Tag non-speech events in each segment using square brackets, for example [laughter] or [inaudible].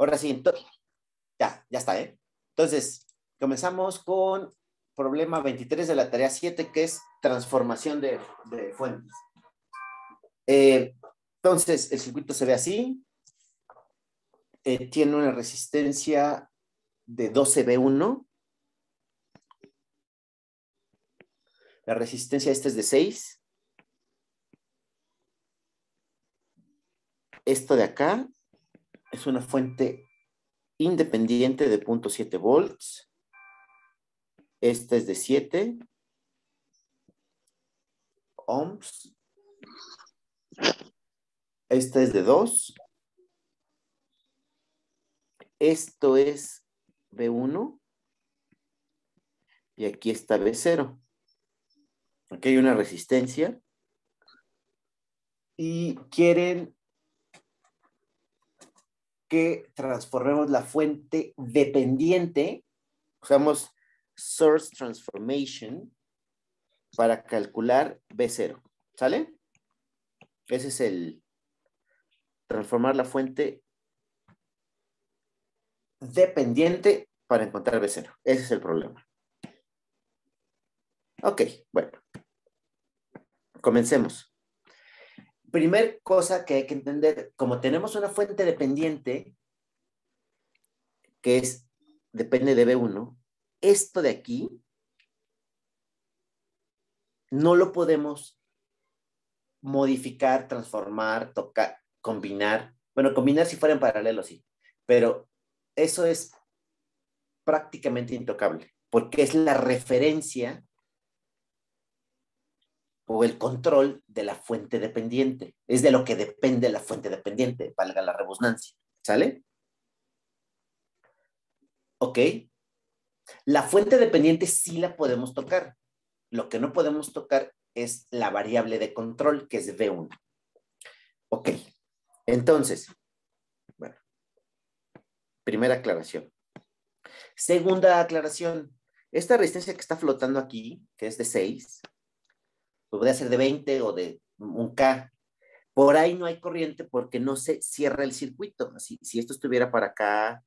Ahora sí, ya, ya está, ¿eh? Entonces, comenzamos con problema 23 de la tarea 7, que es transformación de, fuentes. Eh, entonces, el circuito se ve así. Eh, tiene una resistencia de 12B1. La resistencia esta es de 6. Esto de acá es una fuente independiente de 0.7 volts. Esta es de 7 ohms. Esta es de 2. Esto es B1. Y aquí está B0. Aquí hay una resistencia. Y quieren que transformemos la fuente dependiente, usamos source transformation para calcular B0, ¿sale? Ese es el transformar la fuente dependiente para encontrar B0. Ese es el problema. Ok, bueno. Comencemos primer cosa que hay que entender, como tenemos una fuente dependiente, que es, depende de B1, esto de aquí no lo podemos modificar, transformar, tocar, combinar. Bueno, combinar si fuera en paralelo, sí, pero eso es prácticamente intocable, porque es la referencia o el control de la fuente dependiente. Es de lo que depende la fuente dependiente, valga la redundancia. ¿Sale? ¿Ok? La fuente dependiente sí la podemos tocar. Lo que no podemos tocar es la variable de control, que es V1. Ok. Entonces, bueno, primera aclaración. Segunda aclaración. Esta resistencia que está flotando aquí, que es de 6, podría ser de 20 o de un K. Por ahí no hay corriente porque no se cierra el circuito. Así, si esto estuviera para acá,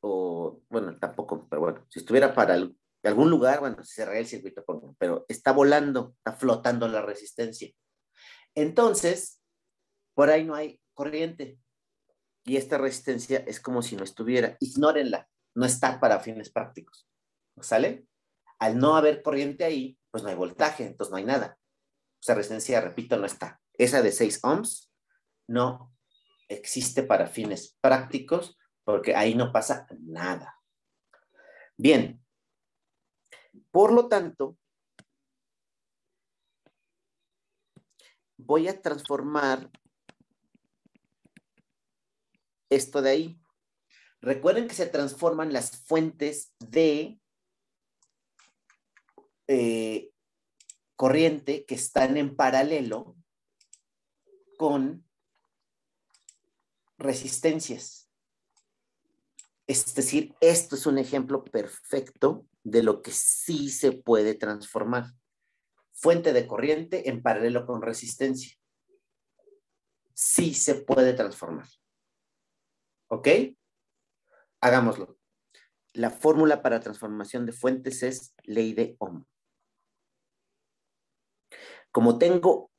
o bueno, tampoco, pero bueno, si estuviera para algún lugar, bueno, se cerraría el circuito, pero está volando, está flotando la resistencia. Entonces, por ahí no hay corriente. Y esta resistencia es como si no estuviera. Ignórenla, no está para fines prácticos. ¿Sale? Al no haber corriente ahí, pues no hay voltaje, entonces no hay nada. Esa resistencia, repito, no está. Esa de 6 ohms no existe para fines prácticos porque ahí no pasa nada. Bien. Por lo tanto, voy a transformar esto de ahí. Recuerden que se transforman las fuentes de eh, corriente que están en paralelo con resistencias. Es decir, esto es un ejemplo perfecto de lo que sí se puede transformar. Fuente de corriente en paralelo con resistencia. Sí se puede transformar. ¿Ok? Hagámoslo. La fórmula para transformación de fuentes es ley de Ohm. Como tengo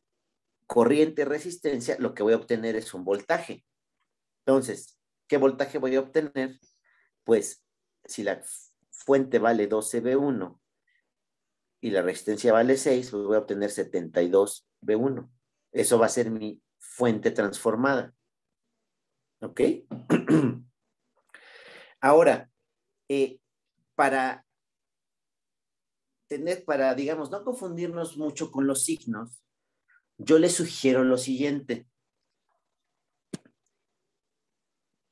corriente y resistencia, lo que voy a obtener es un voltaje. Entonces, ¿qué voltaje voy a obtener? Pues si la fuente vale 12V1 y la resistencia vale 6, pues voy a obtener 72V1. Eso va a ser mi fuente transformada. ¿Ok? [clears throat] Ahora, eh, para tener, para, digamos, no confundirnos mucho con los signos, yo les sugiero lo siguiente.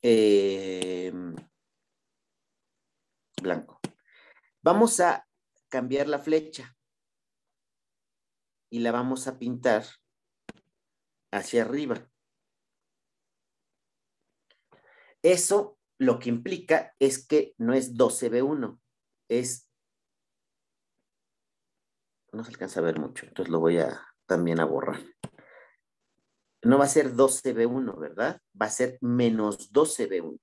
Em, blanco. Vamos a cambiar la flecha y la vamos a pintar hacia arriba. Eso lo que implica es que no es 12B1, es no se alcanza a ver mucho, entonces lo voy a también a borrar. No va a ser 12B1, ¿verdad? Va a ser menos 12B1.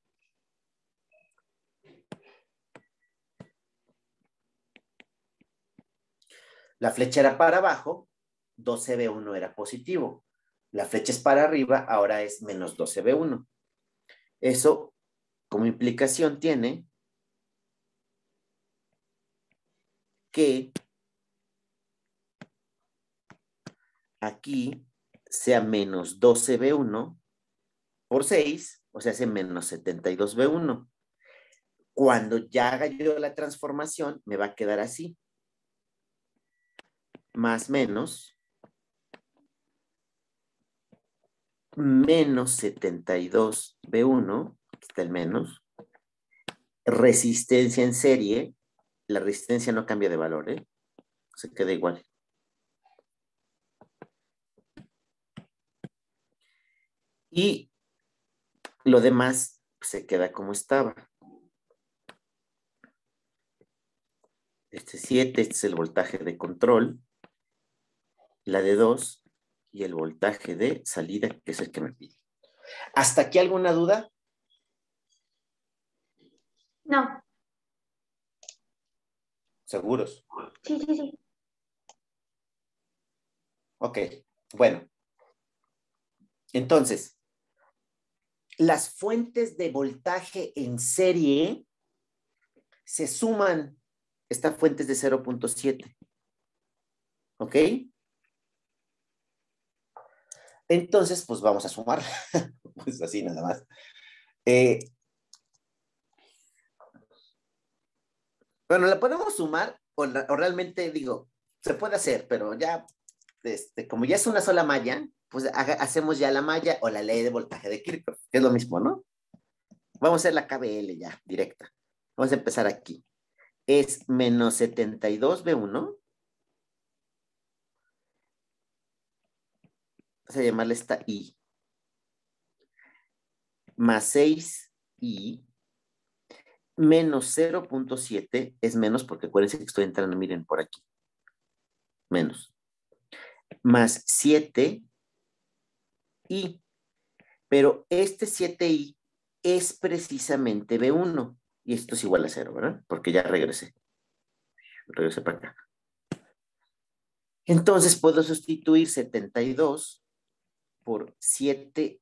La flecha era para abajo, 12B1 era positivo. La flecha es para arriba, ahora es menos 12B1. Eso, como implicación, tiene que aquí sea menos 12B1 por 6, o sea, hace menos 72B1. Cuando ya haga yo la transformación, me va a quedar así. Más menos. Menos 72B1, aquí está el menos. Resistencia en serie. La resistencia no cambia de valor, ¿eh? Se queda igual. Y lo demás se queda como estaba. Este 7, este es el voltaje de control, la de 2 y el voltaje de salida, que es el que me pide. ¿Hasta aquí alguna duda? No. ¿Seguros? Sí, sí, sí. Ok, bueno. Entonces, las fuentes de voltaje en serie se suman. Esta fuente es de 0.7. ¿Ok? Entonces, pues vamos a sumar. [laughs] pues así nada más. Eh, bueno, la podemos sumar o, o, realmente digo, se puede hacer, pero ya, este, como ya es una sola malla, pues hacemos ya la malla o la ley de voltaje de Kirchhoff, que es lo mismo, ¿no? Vamos a hacer la KBL ya, directa. Vamos a empezar aquí. Es menos 72 B1. Vamos a llamarle esta I. Más 6 I. Menos 0.7 es menos porque acuérdense que estoy entrando, miren, por aquí. Menos. Más 7 I. Pero este 7i es precisamente B1. Y esto es igual a 0, ¿verdad? Porque ya regresé. Regresé para acá. Entonces puedo sustituir 72 por 7i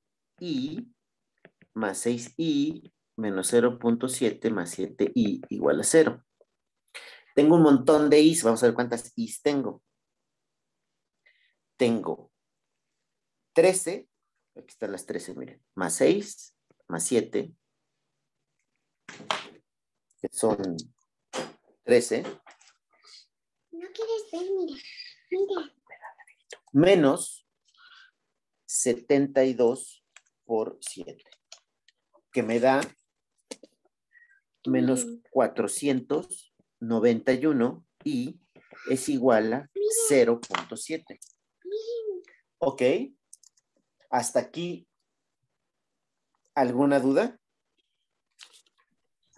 más 6i menos 0.7 más 7i igual a 0. Tengo un montón de i's. Vamos a ver cuántas i's tengo. Tengo 13 Aquí están las 13, miren. Más 6, más 7, que son 13. No quieres ver, mira. Mira. Menos 72 por 7, que me da menos 491 y es igual a 0.7. ¿Ok? Hasta aquí, ¿alguna duda?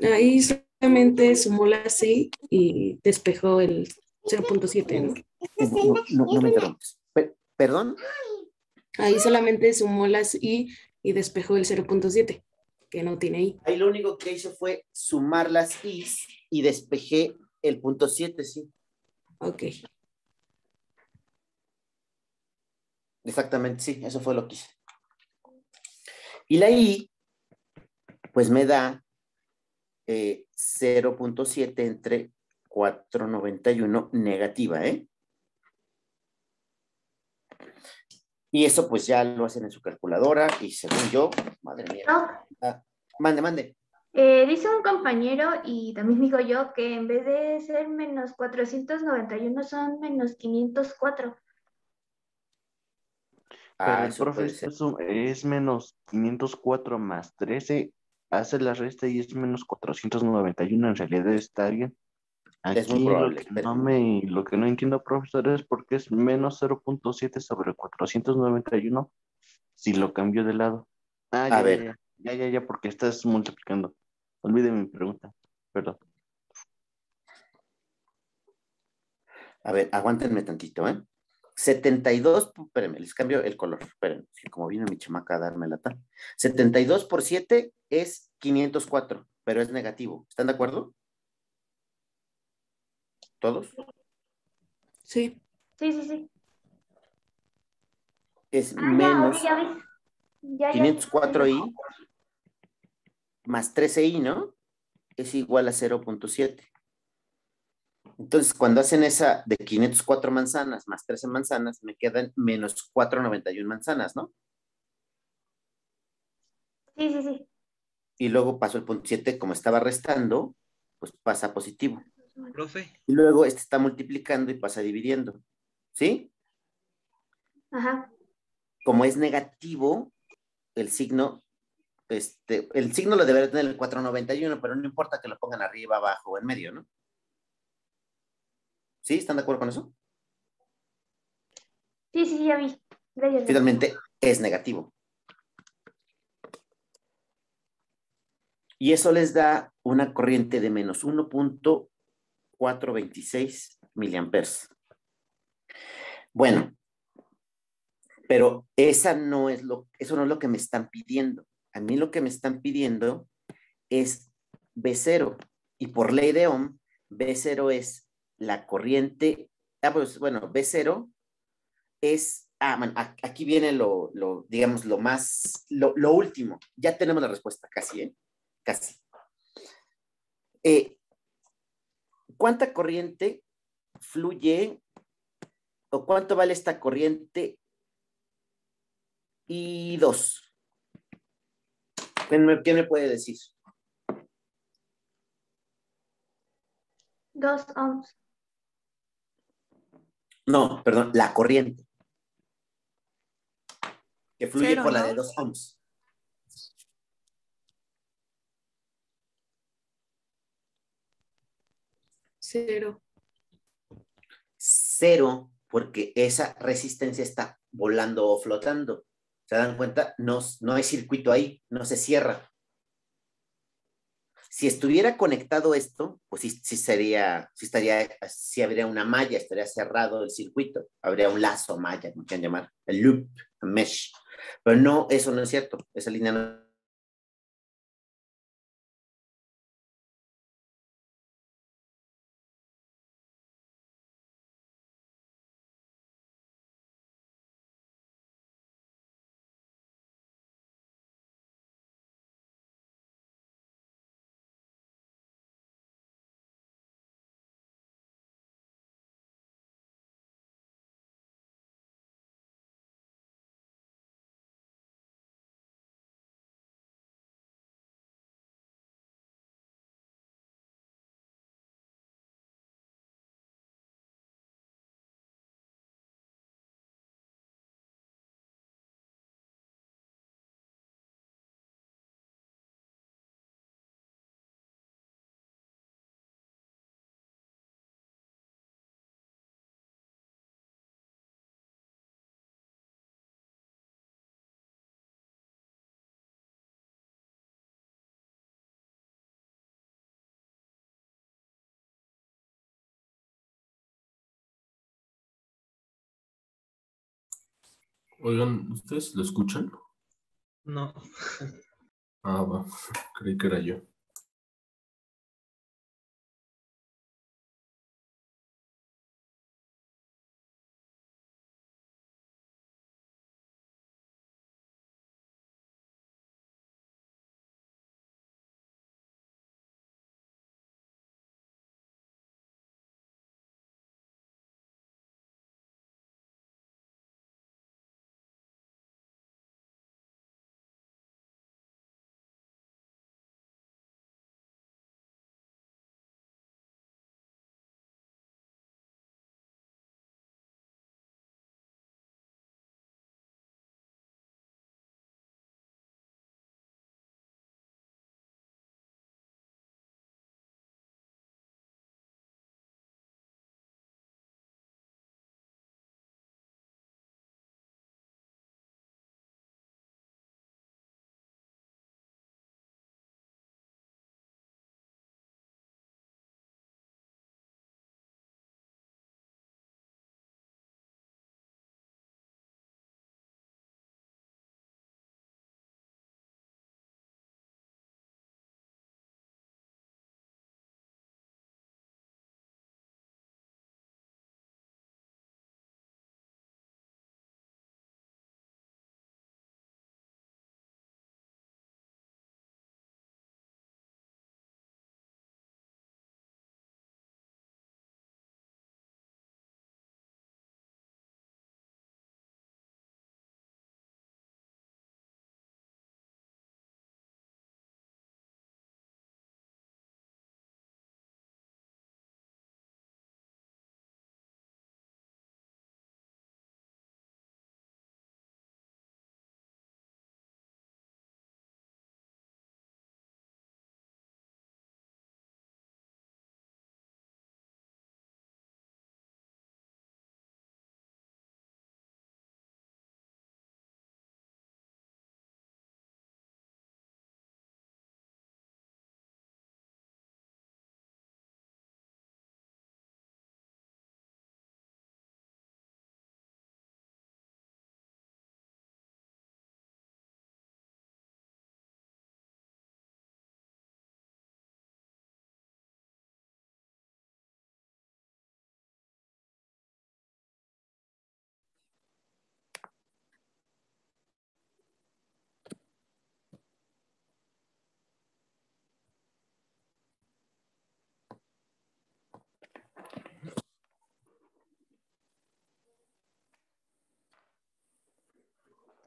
Ahí solamente sumó la C y despejó el 0.7, ¿no? No, no, me interrumpes. ¿Perdón? Ahí solamente sumó las I y despejó el 0.7, que no tiene I. Ahí lo único que hizo fue sumar las I y despejé el punto 7, sí. Ok. Exactamente, sí, eso fue lo que hice. Y la I, pues me da 0.7 eh, entre 491 negativa, ¿eh? Y eso pues ya lo hacen en su calculadora y según yo, madre mía. Ah, mande, mande. Eh, dice un compañero y también digo yo que en vez de ser menos 491 son menos 504. Ah, el profe, es, menos 504 más 13, hace la resta y es menos 491, en realidad está bien. Aquí es muy probable. Lo que, no me, lo que no entiendo, profesor, es por qué es menos 0.7 sobre 491 si lo cambio de lado. Ah, ya, A ver. Ya, ya, ya, porque estás multiplicando. Olvide mi pregunta, perdón. A ver, aguántenme tantito, ¿eh? 72, espérenme, les cambio el color, espérenme, como vino mi chamaca a darme la tal. 72 por 7 es 504, pero es negativo. ¿Están de acuerdo? ¿Todos? Sí. Sí, sí, sí. Es Ah, menos ya. Ya, ya. 504i más 13i, ¿no? Es igual a 0.7. Entonces, cuando hacen esa de 504 manzanas más 13 manzanas, me quedan menos 491 manzanas, ¿no? Sí, sí, sí. Y luego paso el punto 7, como estaba restando, pues pasa positivo. Profe, Y luego este está multiplicando y pasa dividiendo. ¿Sí? Ajá. Como es negativo, el signo, este, el signo lo debería tener el 491, pero no importa que lo pongan arriba, abajo o en medio, ¿no? ¿Sí? ¿Están de acuerdo con eso? Sí, sí, ya vi. Gracias. Finalmente es negativo. Y eso les da una corriente de menos 1.426 miliamperes. Bueno, pero esa no es lo, eso no es lo que me están pidiendo. A mí lo que me están pidiendo es B0. Y por ley de Ohm, B0 es la corriente, ah, pues bueno, B0 es, ah, aquí viene lo, digamos, lo más, lo, último. Ya tenemos la respuesta, casi, ¿eh? Casi. Eh, ¿Cuánta corriente fluye o cuánto vale esta corriente y dos? ¿Quién me, quién me puede decir? Dos ohms. No, perdón, la corriente. Que fluye Cero, por la de dos ohms. Cero. Cero, porque esa resistencia está volando o flotando. ¿Se dan cuenta? No, no hay circuito ahí, no se cierra. Si estuviera conectado esto, pues sí, sí sería, sí estaría, sí habría una malla, estaría cerrado el circuito, habría un lazo malla, como quieran llamar, el loop, el mesh. Pero no, eso no es cierto, esa línea no. Oigan, ¿ustedes lo escuchan? no. Ah, va, creí que era yo.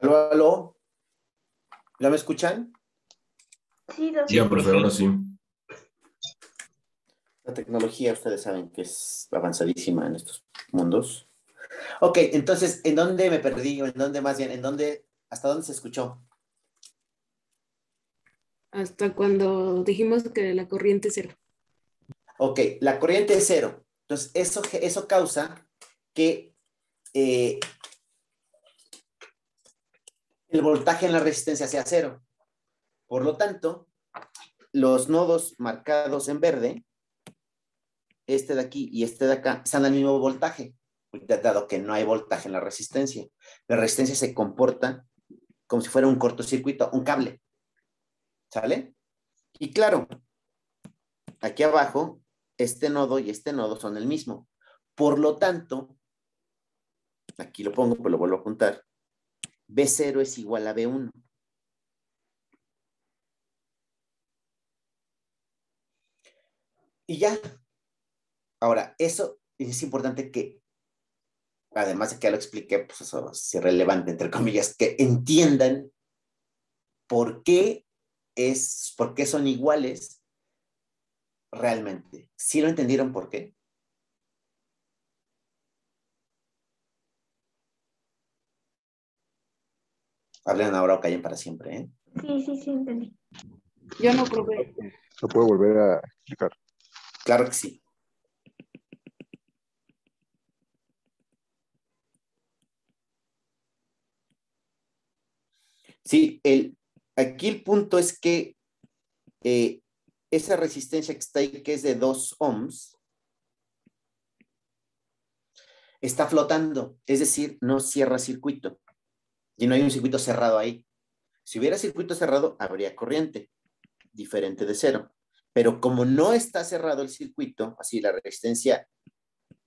Aló, aló. ¿Ya me escuchan? Sí, doctor. Ya, profe, ahora sí. La tecnología, ustedes saben que es avanzadísima en estos mundos. Ok, entonces, ¿en dónde me perdí? ¿O en dónde más bien? ¿En dónde? ¿Hasta dónde se escuchó? Hasta cuando dijimos que la corriente es cero. Ok, la corriente es cero. Entonces, eso, eso causa que eh, el voltaje en la resistencia sea cero. Por lo tanto, los nodos marcados en verde, este de aquí y este de acá, están al mismo voltaje, dado que no hay voltaje en la resistencia. La resistencia se comporta como si fuera un cortocircuito, un cable. ¿Sale? Y claro, aquí abajo, este nodo y este nodo son el mismo. Por lo tanto, aquí lo pongo, pues lo vuelvo a apuntar. B0 es igual a B1. Y ya. Ahora, eso es importante que, además de que ya lo expliqué, pues eso es irrelevante, entre comillas, que entiendan por qué es, por qué son iguales realmente. ¿Sí lo entendieron por qué? Hablen ahora o callen para siempre, ¿eh? Sí, sí, sí, entendí. Yo no probé. ¿Lo puedo volver a explicar? Claro que sí. Sí, el, aquí el punto es que eh, esa resistencia que está ahí, que es de 2 ohms, está flotando, es decir, no cierra circuito. Y no hay un circuito cerrado ahí. Si hubiera circuito cerrado, habría corriente, diferente de cero. Pero como no está cerrado el circuito, así la resistencia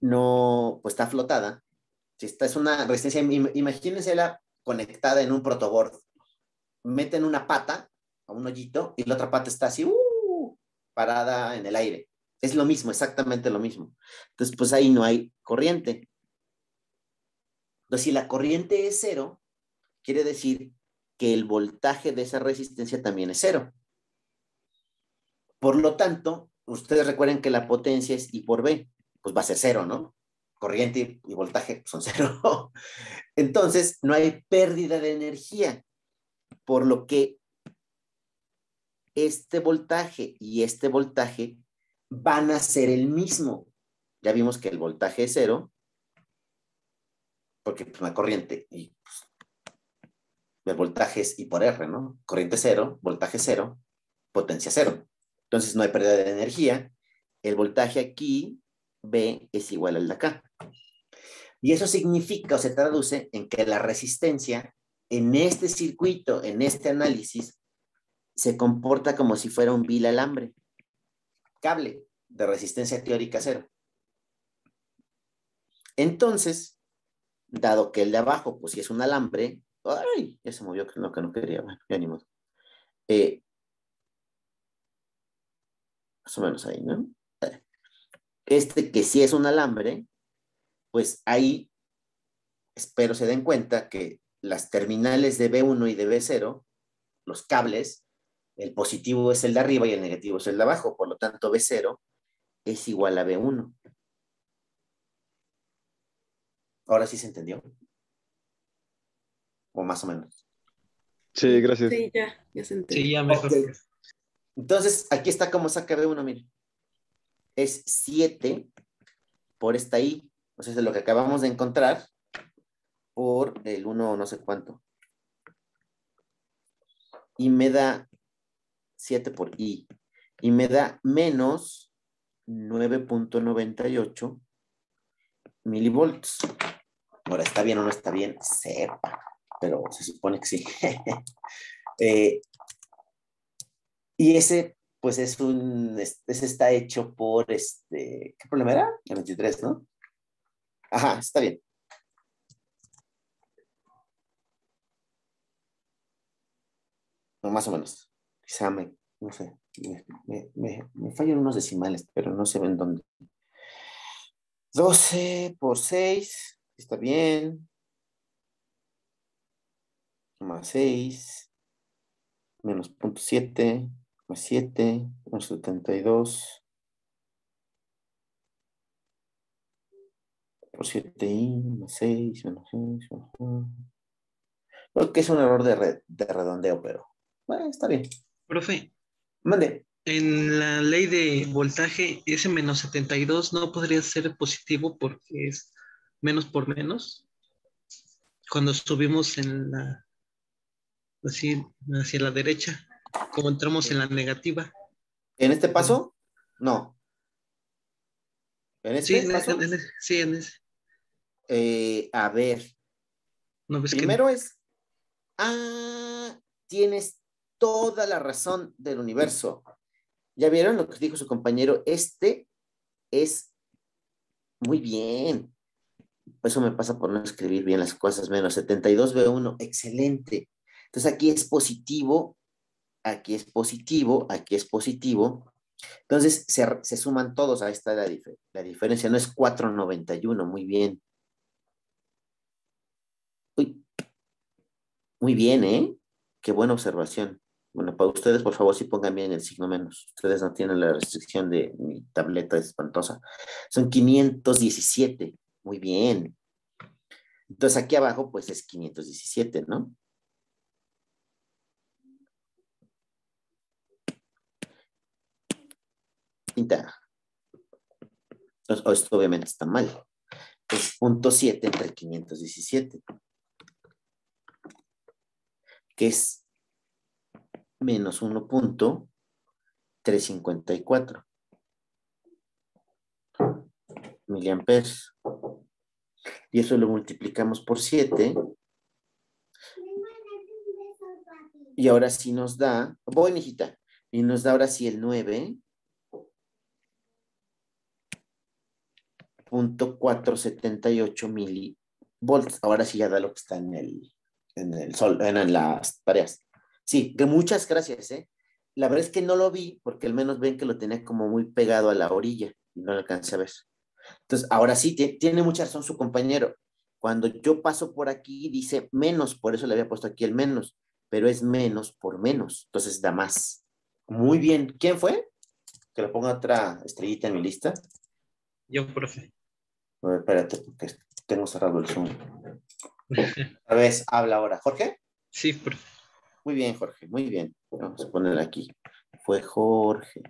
no, pues está flotada. Si esta es una resistencia, imagínensela conectada en un protoboard. Meten una pata a un hoyito y la otra pata está así, uh, parada en el aire. Es lo mismo, exactamente lo mismo. Entonces, pues ahí no hay corriente. Entonces, si la corriente es cero, quiere decir que el voltaje de esa resistencia también es cero. Por lo tanto, ustedes recuerden que la potencia es I por B, pues va a ser cero, ¿no? Corriente y voltaje son [laughs] cero. Entonces, no hay pérdida de energía, por lo que este voltaje y este voltaje van a ser el mismo. Ya vimos que el voltaje es cero, porque pues, una corriente y pues, el voltaje es I por R, ¿no? Corriente cero, voltaje cero, potencia cero. Entonces no hay pérdida de energía. El voltaje aquí, B, es igual al de acá. Y eso significa o se traduce en que la resistencia en este circuito, en este análisis, se comporta como si fuera un vil alambre, cable de resistencia teórica cero. Entonces, dado que el de abajo, pues si es un alambre, ¡ay! Ya se movió, no, que no quería, bueno, ya ni modo. Eh, más o menos ahí, ¿no? Este que sí es un alambre, pues ahí espero se den cuenta que las terminales de B1 y de B0, los cables, el positivo es el de arriba y el negativo es el de abajo, por lo tanto B0 es igual a B1. Ahora sí se entendió. O más o menos. Sí, gracias. Sí, ya, ya se entendió. Sí, ya mejor. Ok. Entonces, aquí está cómo saca B1, miren. Es 7 por esta I. O sea, es lo que acabamos de encontrar por el 1 no sé cuánto. Y me da 7 por I. Y me da menos 9.98 milivolts. Ahora, ¿está bien o no está bien? Sepa, pero se supone que sí. [laughs] eh, y ese, pues es un, ese está hecho por, este, ¿qué problema era? El 23, ¿no? Ajá, está bien. No, más o menos. Quizá me, no sé, me, me, me, me fallan unos decimales, pero no se ven dónde. 12 por 6, está bien. Más 6, menos 0.7, más 7, más 72, por 7i, más 6, menos 6, Creo que es un error de, red, de redondeo, pero bueno, está bien. Profe, Mande. en la ley de voltaje, ese menos 72 no podría ser positivo porque es menos por menos. Cuando subimos en la, así, hacia la derecha, como entramos en la negativa. ¿En este paso? No. ¿En Sí, este en, paso? en- en- sí, en ese. Eh, a ver, ¿No ves que- primero es, ah, tienes toda la razón del universo. ¿Ya vieron lo que dijo su compañero? Este es muy bien. Eso me pasa por no escribir bien las cosas. Menos 72B1, excelente. Entonces aquí es positivo, aquí es positivo, aquí es positivo. Entonces se, suman todos, ahí está la diferencia, no es 491, muy bien. Uy. Muy bien, ¿eh? Qué buena observación. Bueno, para ustedes, por favor, sí pongan bien el signo menos. Ustedes no tienen la restricción de mi tableta espantosa. Son 517. Muy bien. Entonces aquí abajo, pues es 517, ¿no? Pinta. Entonces, oh, esto obviamente está mal. Es punto 7 entre 517. Que es menos 1.354 miliamperes. Y eso lo multiplicamos por 7. Y ahora sí nos da, voy, mijita, y nos da ahora sí el 9. Punto 478 milivolts. Ahora sí ya da lo que está en el, en el sol, en, las tareas. Sí, que muchas gracias, ¿eh? La verdad es que no lo vi porque al menos ven que lo tenía como muy pegado a la orilla y no lo alcancé a ver. Entonces, ahora sí, tie- tiene mucha razón su compañero. Cuando yo paso por aquí, dice menos, por eso le había puesto aquí el menos, pero es menos por menos, entonces da más. Muy bien. ¿Quién fue? Que le ponga otra estrellita en mi lista. Yo, profe. A ver, espérate, porque tengo cerrado el Zoom. [laughs] A vez, habla ahora. ¿Jorge? Sí, profe. Muy bien, Jorge, muy bien. Vamos a poner aquí. Fue Jorge.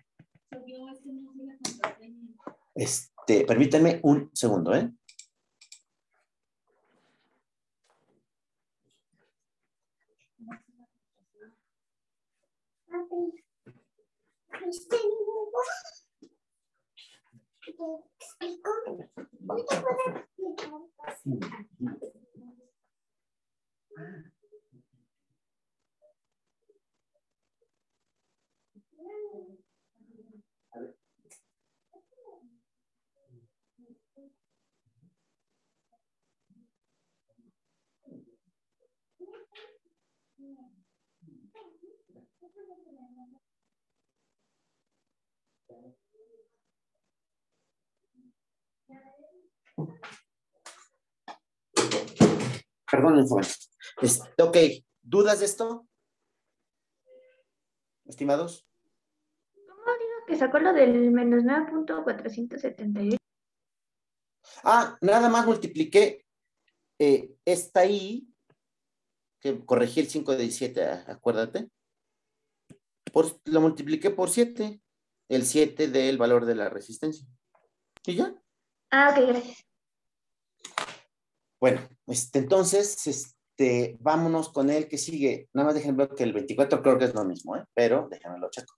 Este, permítanme un segundo, ¿eh? Perdón. Este, ok, ¿dudas de esto? Estimados. ¿Cómo digo que sacó lo del menos 9.478? Ah, nada más multipliqué eh, esta I, que corregí el 5 de 17, ah, acuérdate. Por, lo multipliqué por 7, el 7 del valor de la resistencia. ¿Y ya? Ah, ok, gracias. Bueno, este, entonces, este, vámonos con el que sigue. Nada más déjenme ver que el 24 creo que es lo mismo, ¿eh? pero déjenme lo checo.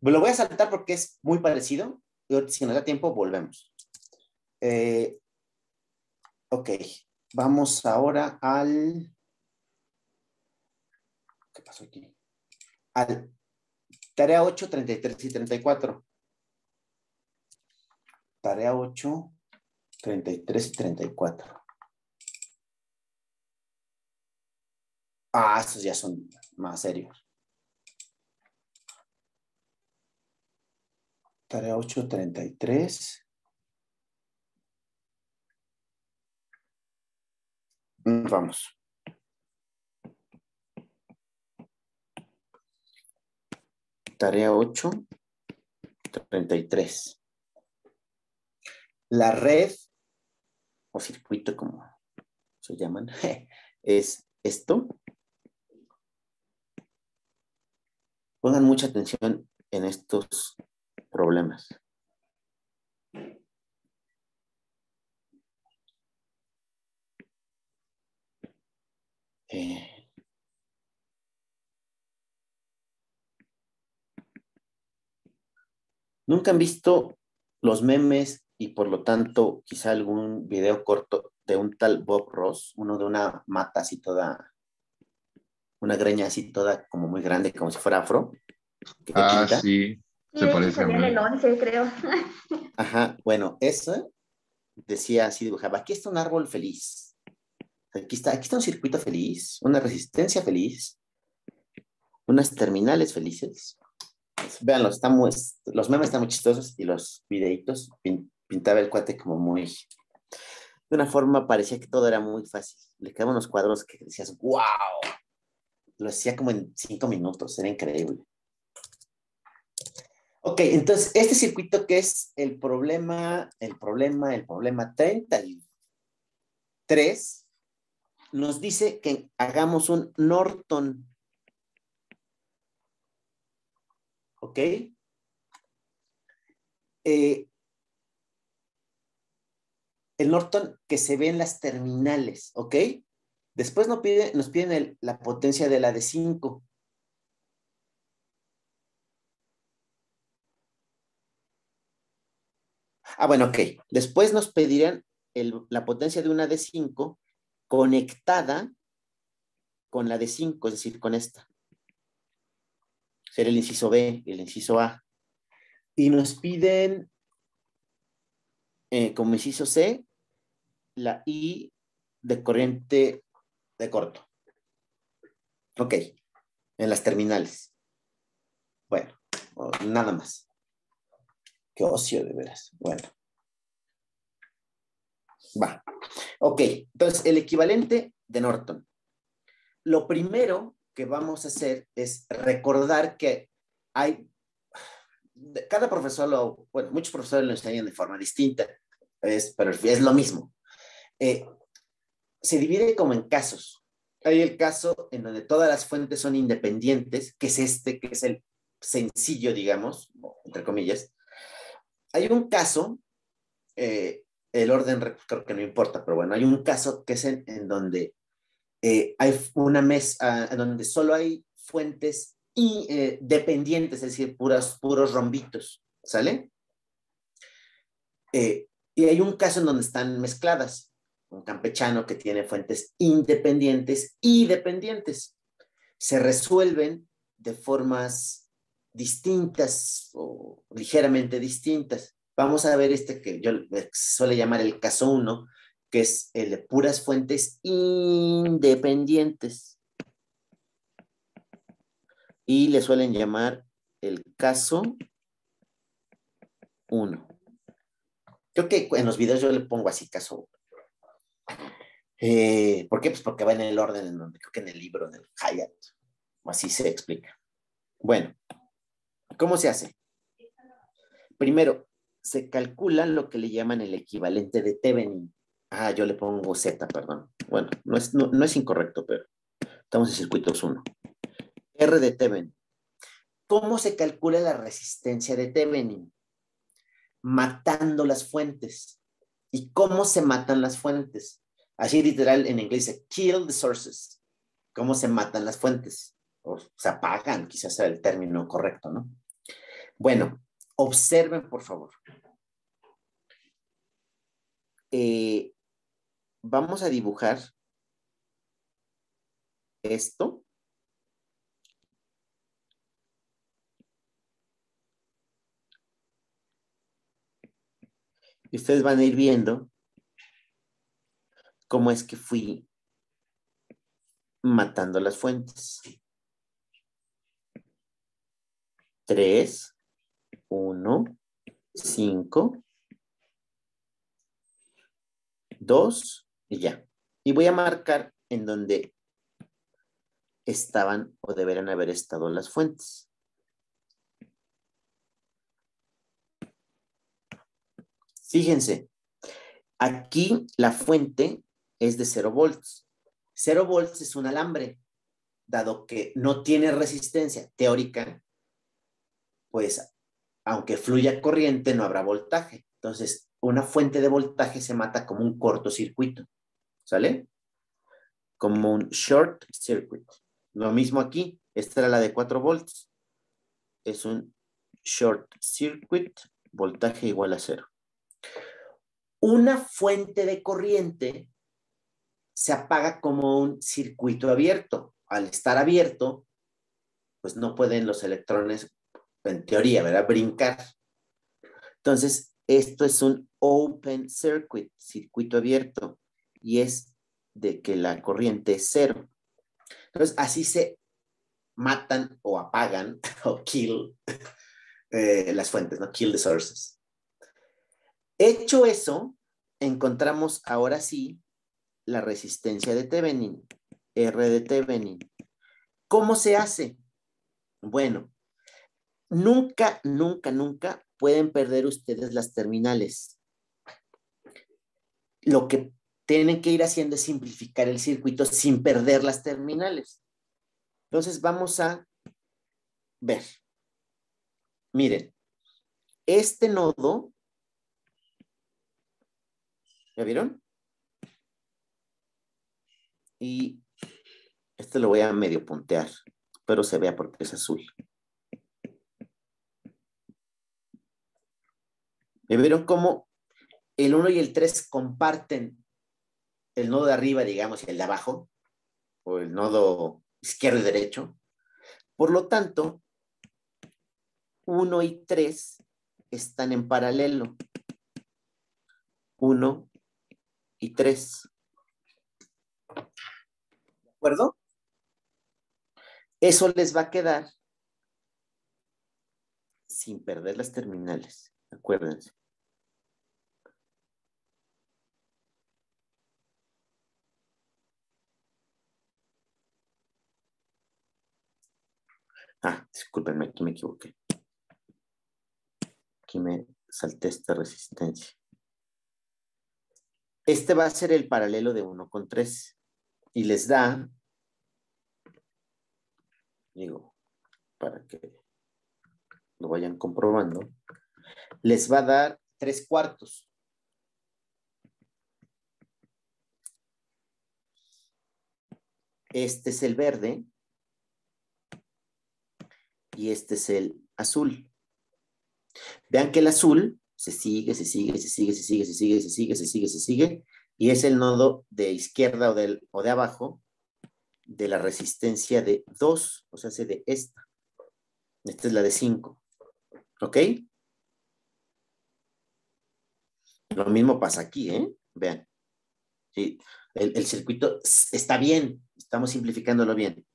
Lo voy a saltar porque es muy parecido. Y si nos da tiempo, volvemos. Eh, ok, vamos ahora al... ¿Qué pasó aquí? Al tarea 8, 33 y 34. Tarea ocho, treinta y tres, treinta y cuatro, ah, esos ya son más serios. Tarea ocho, treinta y tres, mm, vamos, tarea ocho, treinta y tres. La red o circuito como se llaman, [laughs] es esto. Pongan mucha atención en estos problemas. Eh, ¿Nunca han visto los memes y por lo tanto quizá algún video corto de un tal Bob Ross, uno de una mata así toda, una greña así toda como muy grande, como si fuera afro? ah, sí, se parece a el 11, creo. [laughs] Ajá, bueno, eso decía así, dibujaba, aquí está un árbol feliz, aquí está, aquí está un circuito feliz, una resistencia feliz, unas terminales felices, Veanlo, los memes están muy chistosos y los videitos pintaba el cuate como muy, de una forma parecía que todo era muy fácil. Le quedaban unos cuadros que decías, wow, lo hacía como en cinco minutos, era increíble. Ok, entonces este circuito que es el problema, el problema, el problema 33, nos dice que hagamos un Norton ¿ok? Eh, el Norton que se ve en las terminales, ¿ok? Después nos, piden la potencia de la de 5. Ah, bueno, ok. Después nos pedirían la potencia de una de 5 conectada con la de 5, es decir, con esta ser el inciso B y el inciso A. Y nos piden eh, como inciso C la I de corriente de corto. Ok, en las terminales. Bueno, nada más. Qué ocio de veras. Bueno. Va. Ok, entonces el equivalente de Norton. Lo primero que vamos a hacer es recordar que hay, cada profesor lo, bueno, muchos profesores lo enseñan de forma distinta, es, pero es lo mismo. Eh, se divide como en casos. Hay el caso en donde todas las fuentes son independientes, que es este, que es el sencillo, digamos, entre comillas. Hay un caso, eh, el orden creo que no importa, pero bueno, hay un caso que es en donde eh, hay una mesa en donde solo hay fuentes y, eh, dependientes, es decir, puros rombitos, ¿sale? Eh, y hay un caso en donde están mezcladas, un campechano que tiene fuentes independientes y dependientes. Se resuelven de formas distintas o ligeramente distintas. Vamos a ver este que yo suele llamar el caso 1, que es el de puras fuentes independientes. Y le suelen llamar el caso 1. Creo que en los videos yo le pongo así caso 1. Eh, ¿Por qué? Pues porque va en el orden en donde creo que en el libro, en el Hayat. Así se explica. Bueno, ¿cómo se hace? Primero, se calcula lo que le llaman el equivalente de Thevenin. Ah, yo le pongo Z, perdón. Bueno, no es, no, es incorrecto, pero estamos en circuitos 1. R de Thevenin. ¿Cómo se calcula la resistencia de Thevenin? Matando las fuentes. ¿Y cómo se matan las fuentes? Así literal en inglés dice kill the sources. ¿Cómo se matan las fuentes? O se apagan, quizás sea el término correcto, ¿no? Bueno, observen por favor. Eh, vamos a dibujar esto. Y ustedes van a ir viendo cómo es que fui matando las fuentes. Tres, uno, cinco, dos, y ya. Y voy a marcar en donde estaban o deberían haber estado las fuentes. Fíjense, aquí la fuente es de 0 volts. 0 volts es un alambre, dado que no tiene resistencia teórica, pues aunque fluya corriente no habrá voltaje. Entonces, una fuente de voltaje se mata como un cortocircuito, ¿sale? Como un short circuit. Lo mismo aquí, esta era la de 4 volts. Es un short circuit, voltaje igual a cero. Una fuente de corriente se apaga como un circuito abierto. Al estar abierto, pues no pueden los electrones, en teoría, ¿verdad? Brincar. Entonces, esto es un open circuit, circuito abierto, y es de que la corriente es cero. Entonces, así se matan o apagan [laughs] o kill eh, las fuentes, ¿no? Kill the sources. Hecho eso, encontramos ahora sí la resistencia de Thevenin, R de Thevenin. ¿Cómo se hace? Bueno, nunca, nunca, nunca pueden perder ustedes las terminales. Lo que tienen que ir haciendo es simplificar el circuito sin perder las terminales. Entonces vamos a ver. Miren, este nodo ¿Ya vieron? Y este lo voy a medio puntear, pero se vea porque es azul. ¿Me vieron cómo el 1 y el 3 comparten el nodo de arriba, digamos, y el de abajo? O el nodo izquierdo y derecho. Por lo tanto, 1 y 3 están en paralelo. 1 y 3. ¿De acuerdo? Eso les va a quedar sin perder las terminales. Acuérdense. Ah, discúlpenme, aquí me equivoqué. Aquí me salté esta resistencia. Este va a ser el paralelo de 1 con 3 y les da, digo, para que lo vayan comprobando, les va a dar 3 cuartos. Este es el verde y este es el azul. Vean que el azul se sigue, se sigue, se sigue, se sigue, se sigue, se sigue, se sigue, se sigue, y es el nodo de izquierda o, del, o de abajo de la resistencia de 2, o sea, se de esta. Esta es la de 5. ¿Ok? Lo mismo pasa aquí, ¿eh? Vean. El, el circuito está bien, estamos simplificándolo bien.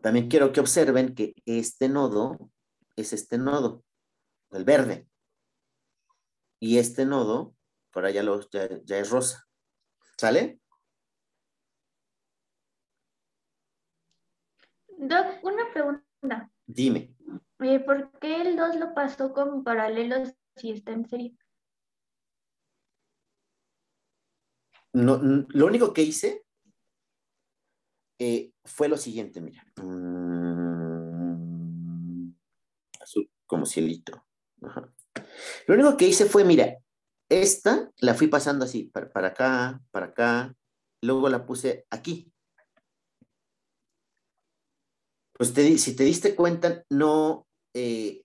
También quiero que observen que este nodo es este nodo, el verde. Y este nodo, por allá lo, ya, es rosa. ¿Sale? Doc, una pregunta. Dime. ¿Por qué el 2 lo pasó como paralelo si está en serie? No, lo único que hice eh, fue lo siguiente, mira. Mm, como cielito. Lo único que hice fue, mira, esta la fui pasando así, para, acá, para acá, luego la puse aquí. Pues si te diste cuenta, no, eh,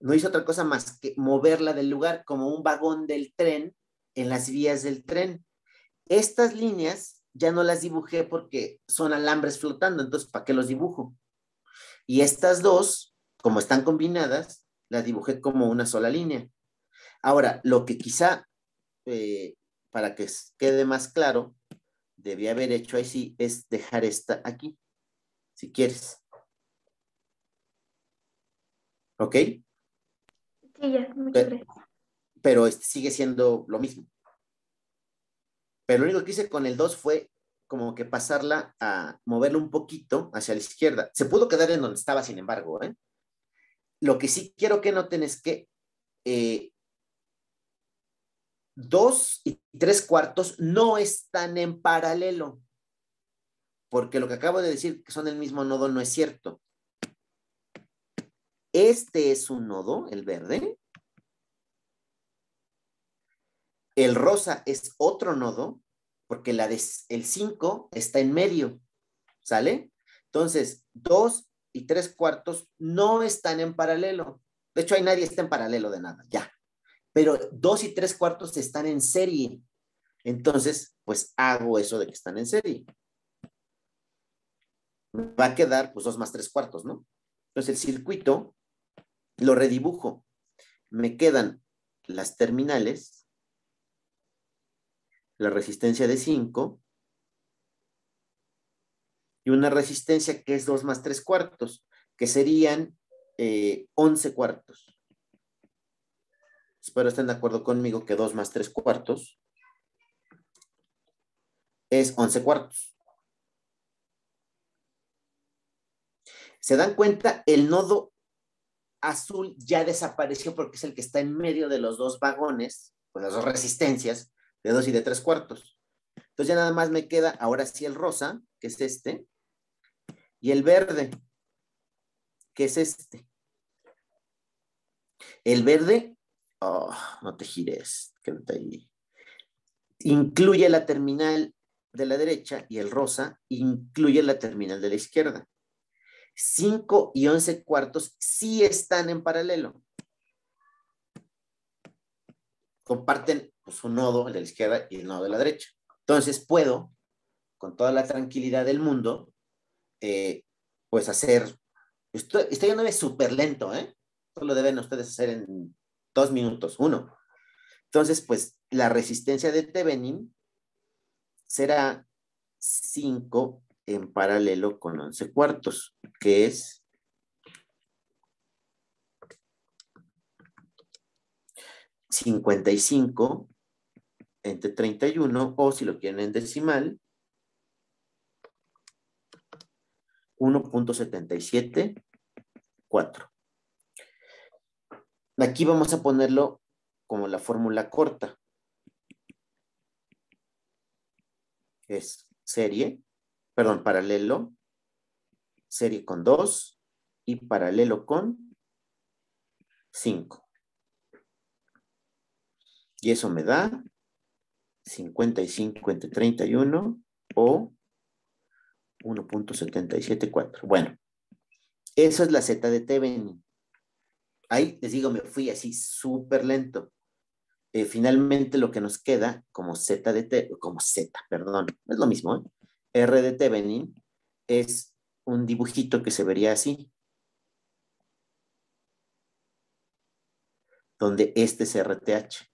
no hizo otra cosa más que moverla del lugar como un vagón del tren en las vías del tren. Estas líneas ya no las dibujé porque son alambres flotando, entonces, ¿para qué los dibujo? Y estas dos, como están combinadas, la dibujé como una sola línea. Ahora, lo que quizá, eh, para que quede más claro, debía haber hecho así, es dejar esta aquí, si quieres. ¿Ok? Sí, ya, muchas gracias. Pero este sigue siendo lo mismo. Pero lo único que hice con el 2 fue como que pasarla a moverlo un poquito hacia la izquierda. Se pudo quedar en donde estaba, sin embargo. ¿eh? Lo que sí quiero que noten es que eh, dos y tres cuartos no están en paralelo, porque lo que acabo de decir que son el mismo nodo no es cierto. Este es un nodo, el verde. El rosa es otro nodo, porque la de, el 5 está en medio, ¿sale? Entonces, 2 y 3 cuartos no están en paralelo. De hecho, ahí nadie está en paralelo de nada, ya. Pero 2 y 3 cuartos están en serie. Entonces, pues hago eso de que están en serie. Va a quedar, pues, 2 más 3 cuartos, ¿no? Entonces, el circuito lo redibujo. Me quedan las terminales la resistencia de 5 y una resistencia que es 2 más 3 cuartos, que serían 11 eh, cuartos. Espero estén de acuerdo conmigo que 2 más 3 cuartos es 11 cuartos. ¿Se dan cuenta? El nodo azul ya desapareció porque es el que está en medio de los dos vagones, con las dos resistencias, de dos y de tres cuartos. Entonces ya nada más me queda ahora sí el rosa, que es este, y el verde, que es este. El verde, oh, no te gires, quédate. Incluye la terminal de la derecha y el rosa incluye la terminal de la izquierda. 5 y 11 cuartos sí están en paralelo. Comparten pues, un nodo, el de la izquierda y el nodo de la derecha. Entonces puedo, con toda la tranquilidad del mundo, eh, pues hacer, estoy, estoy yéndome súper lento, ¿eh? Esto lo deben ustedes hacer en dos minutos, uno. Entonces, pues la resistencia de Thevenin será 5 en paralelo con 11 cuartos, que es 55 entre 31 o si lo quieren en decimal, 1.774. Aquí vamos a ponerlo como la fórmula corta. Es serie, perdón, paralelo, serie con 2 y paralelo con 5. Y eso me da 55 entre 31 o 1.774. Bueno, eso es la Z de Thevenin. Ahí les digo, me fui así súper lento. Eh, finalmente lo que nos queda como Z de T, como Z, perdón, es lo mismo, ¿eh? R de Thevenin es un dibujito que se vería así. Donde este es RTH.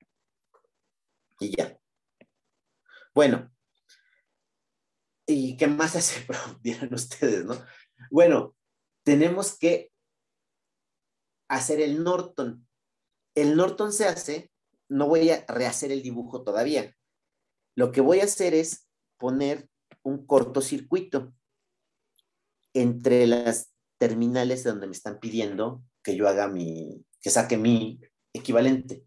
Y ya. Bueno, ¿y qué más [laughs] hace? Dirán ustedes, ¿no? Bueno, tenemos que hacer el Norton. El Norton se hace, no voy a rehacer el dibujo todavía. Lo que voy a hacer es poner un cortocircuito entre las terminales donde me están pidiendo que yo haga mi, que saque mi equivalente.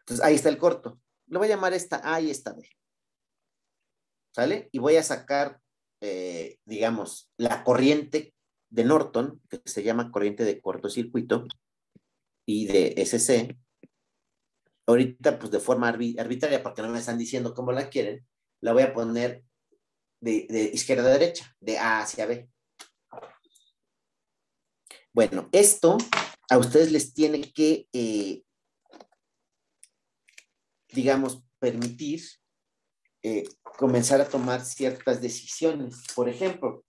Entonces, ahí está el corto. Lo voy a llamar esta A y esta B. ¿sale? Y voy a sacar, eh, digamos, la corriente de Norton, que se llama corriente de cortocircuito, y de SC. Ahorita, pues de forma arbitraria, porque no me están diciendo cómo la quieren, la voy a poner de, izquierda a derecha, de A hacia B. Bueno, esto a ustedes les tiene que, eh, digamos, permitir eh, comenzar a tomar ciertas decisiones. Por ejemplo,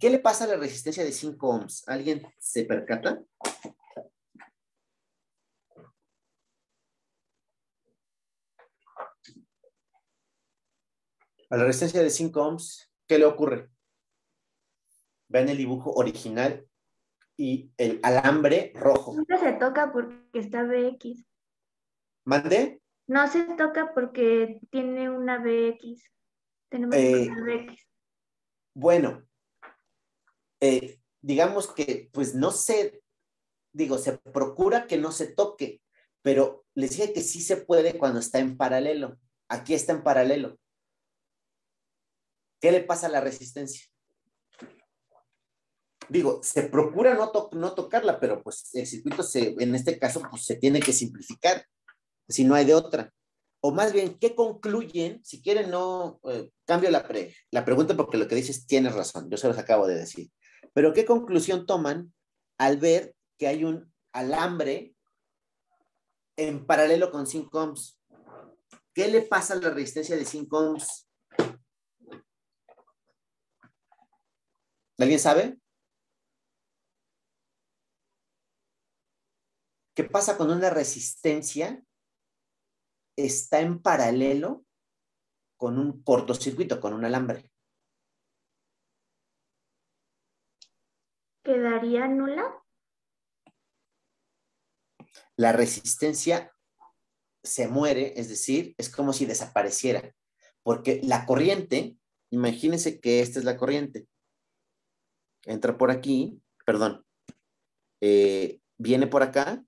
¿qué le pasa a la resistencia de 5 ohms? ¿Alguien se percata? A la resistencia de 5 ohms, ¿qué le ocurre? Vean el dibujo original y el alambre rojo. Siempre se toca porque está BX. ¿Mande? No se toca porque tiene una BX. Tenemos Eh, una BX. Bueno, eh, digamos que, pues no sé, digo, se procura que no se toque, pero les dije que sí se puede cuando está en paralelo. Aquí está en paralelo. ¿Qué le pasa a la resistencia? Digo, se procura no, to- no tocarla, pero pues el circuito se, en este caso, pues se tiene que simplificar, si no hay de otra. O más bien, ¿qué concluyen? Si quieren, no eh, cambio la, pre- la pregunta porque lo que dices tienes razón, yo se los acabo de decir. Pero ¿qué conclusión toman al ver que hay un alambre en paralelo con 5 ohms? ¿Qué le pasa a la resistencia de 5 ohms? ¿Alguien sabe? ¿Qué pasa cuando una resistencia está en paralelo con un cortocircuito, con un alambre? ¿Quedaría nula? La resistencia se muere, es decir, es como si desapareciera, porque la corriente, imagínense que esta es la corriente, entra por aquí, perdón, eh, viene por acá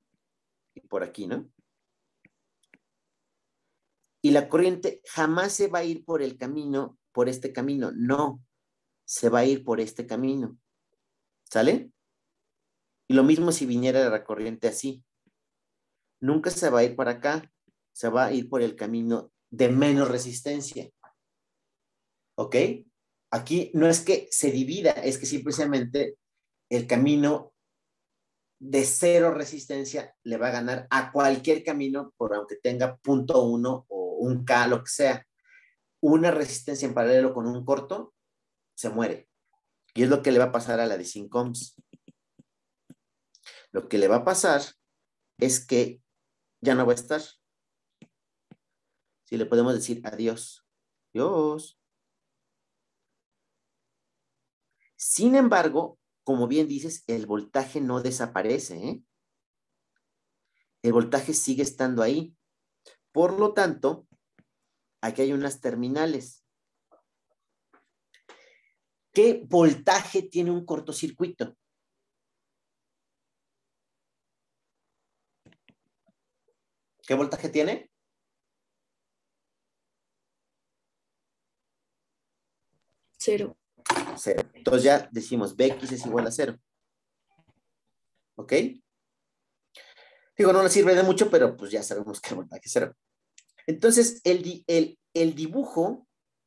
y por aquí, ¿no? Y la corriente jamás se va a ir por el camino, por este camino, no, se va a ir por este camino, ¿sale? Y lo mismo si viniera la corriente así, nunca se va a ir para acá, se va a ir por el camino de menos resistencia. ¿Ok? Aquí no es que se divida, es que simplemente el camino de cero resistencia le va a ganar a cualquier camino, por aunque tenga punto uno o un K, lo que sea. Una resistencia en paralelo con un corto, se muere. Y es lo que le va a pasar a la de 5 ohms. Lo que le va a pasar es que ya no va a estar. Si le podemos decir adiós. Dios. Sin embargo, como bien dices, el voltaje no desaparece. ¿eh? El voltaje sigue estando ahí. Por lo tanto, aquí hay unas terminales. ¿Qué voltaje tiene un cortocircuito? ¿Qué voltaje tiene? Cero. Cero. Entonces ya decimos Bx es igual a cero. ¿Ok? Digo, no nos sirve de mucho, pero pues ya sabemos que el voltaje es cero. Entonces, el, el dibujo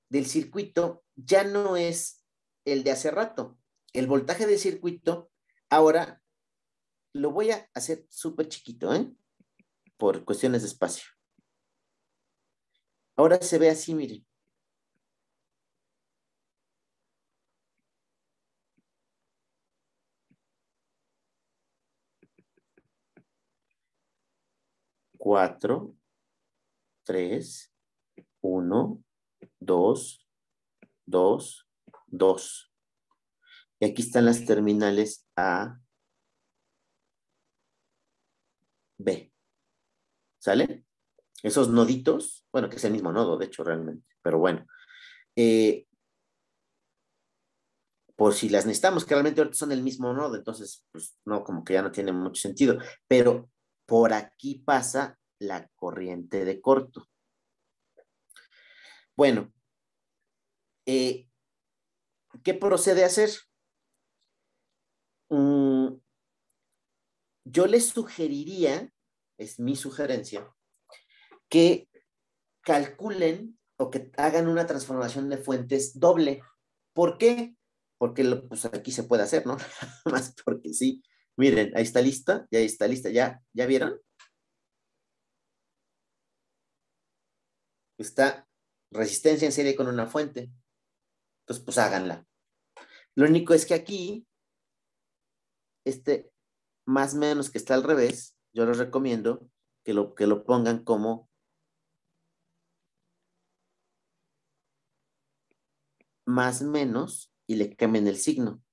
del circuito ya no es el de hace rato. El voltaje del circuito ahora lo voy a hacer súper chiquito, ¿eh? Por cuestiones de espacio. Ahora se ve así, miren. Cuatro, tres, uno, dos, dos, dos. Y aquí están las terminales A, B. ¿Sale? Esos noditos, bueno, que es el mismo nodo, de hecho, realmente, pero bueno. Eh, por si las necesitamos, que realmente ahorita son el mismo nodo, entonces, pues no, como que ya no tiene mucho sentido. Pero por aquí pasa la corriente de corto. Bueno, eh, ¿qué procede a hacer? Mm, yo les sugeriría, es mi sugerencia, que calculen o que hagan una transformación de fuentes doble. ¿Por qué? Porque pues aquí se puede hacer, ¿no? [laughs] Más porque sí. Miren, ahí está lista, ya está lista, ¿ya, ¿ya vieron? Está resistencia en serie con una fuente. Entonces, pues háganla. Lo único es que aquí, este más menos que está al revés, yo les recomiendo que lo, que lo pongan como más menos y le cambien el signo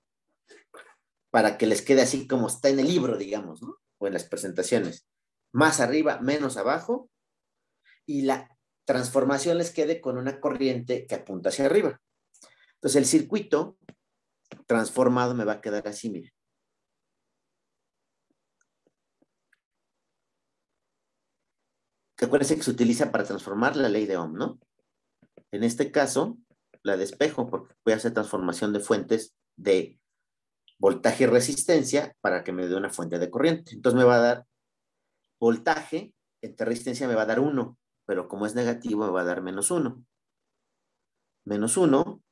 para que les quede así como está en el libro, digamos, ¿no? O en las presentaciones. Más arriba, menos abajo. y la transformación les quede con una corriente que apunta hacia arriba. Entonces el circuito transformado me va a quedar así, miren. Que acuérdense que se utiliza para transformar la ley de Ohm, ¿no? En este caso, la despejo porque voy a hacer transformación de fuentes de voltaje y resistencia para que me dé una fuente de corriente. Entonces me va a dar voltaje, entre resistencia me va a dar 1, pero como es negativo va a dar menos 1. Menos 1,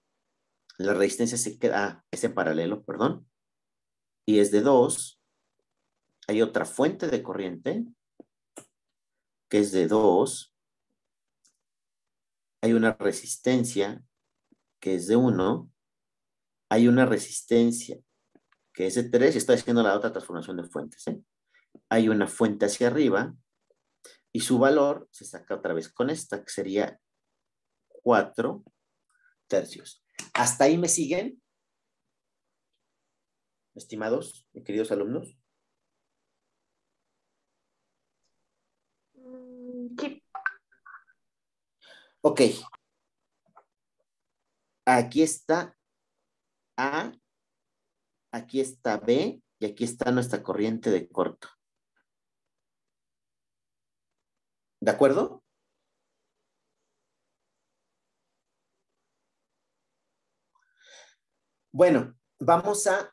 la resistencia se queda, ah, es en paralelo, perdón, y es de 2. Hay otra fuente de corriente que es de 2. Hay una resistencia que es de 1. Hay una resistencia que es de 3 y estoy haciendo la otra transformación de fuentes. ¿eh? Hay una fuente hacia arriba y su valor se saca otra vez con esta, que sería 4 tercios. ¿Hasta ahí me siguen? Estimados y queridos alumnos. Mm, sí. Ok. Aquí está A, aquí está B y aquí está nuestra corriente de corto. ¿De acuerdo? Bueno, vamos a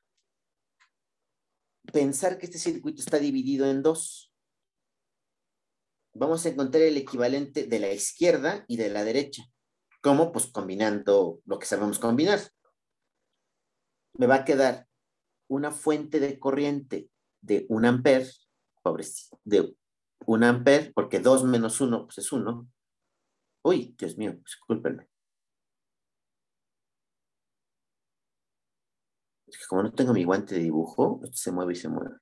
pensar que este circuito está dividido en dos. Vamos a encontrar el equivalente de la izquierda y de la derecha. ¿Cómo? Pues combinando lo que sabemos combinar. Me va a quedar una fuente de corriente de un amper, pobrecito, un amper, porque 2 menos 1 pues es 1. Uy, Dios mío, discúlpenme. Es que como no tengo mi guante de dibujo, esto se mueve y se mueve.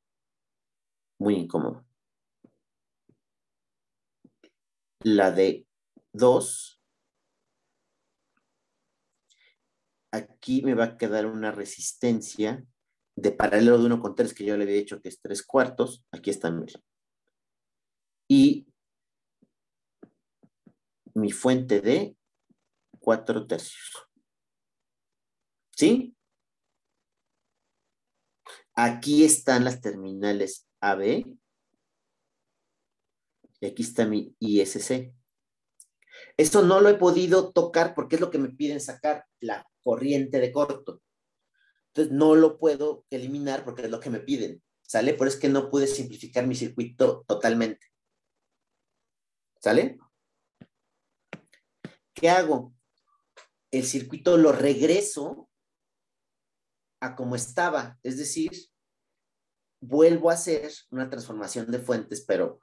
Muy incómodo. La de 2. Aquí me va a quedar una resistencia de paralelo de 1 con 3, que yo le había dicho que es 3 cuartos. Aquí está, Y mi fuente de 4 tercios. ¿Sí? Aquí están las terminales AB. Y aquí está mi ISC. Eso no lo he podido tocar porque es lo que me piden sacar, la corriente de corto. Entonces no lo puedo eliminar porque es lo que me piden. ¿Sale? Por eso es que no pude simplificar mi circuito totalmente. ¿Sale? ¿Qué hago? El circuito lo regreso a como estaba, es decir, vuelvo a hacer una transformación de fuentes, pero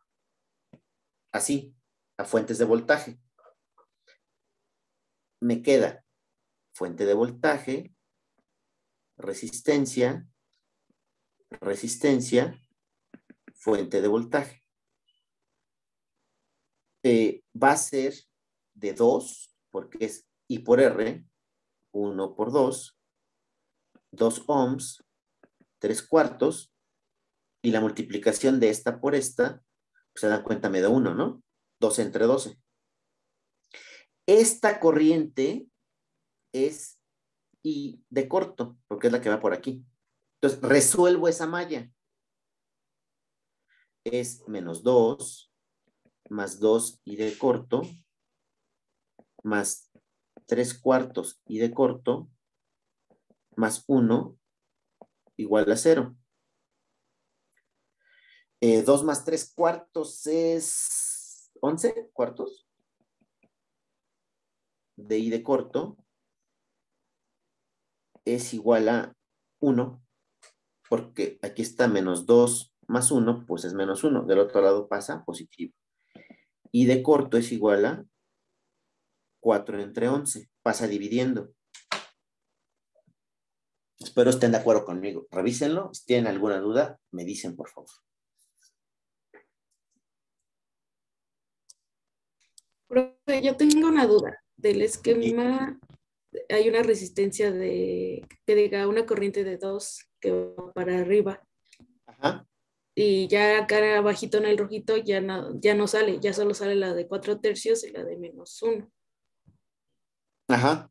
así, a fuentes de voltaje. Me queda fuente de voltaje, resistencia, resistencia, fuente de voltaje. Eh, va a ser de 2, porque es I por R, 1 por 2, 2 ohms, 3 cuartos, y la multiplicación de esta por esta, pues, se dan cuenta, me da 1, ¿no? 12 entre 12. Esta corriente es I de corto, porque es la que va por aquí. Entonces, resuelvo esa malla. Es menos 2, más 2 y de corto, más 3 cuartos y de corto, más 1, igual a 0. 2 más 3 cuartos es 11 cuartos de I de corto es igual a 1, porque aquí está menos 2 más 1, pues es menos 1. Del otro lado pasa positivo. Y de corto es igual a 4 entre 11. Pasa dividiendo. Espero estén de acuerdo conmigo. Revísenlo. Si tienen alguna duda, me dicen, por favor. yo tengo una duda. Del esquema hay una resistencia de, que diga una corriente de 2 que va para arriba. Ajá. Y ya acá abajito en el rojito ya no, ya no sale, ya solo sale la de 4 tercios y la de menos 1. Ajá.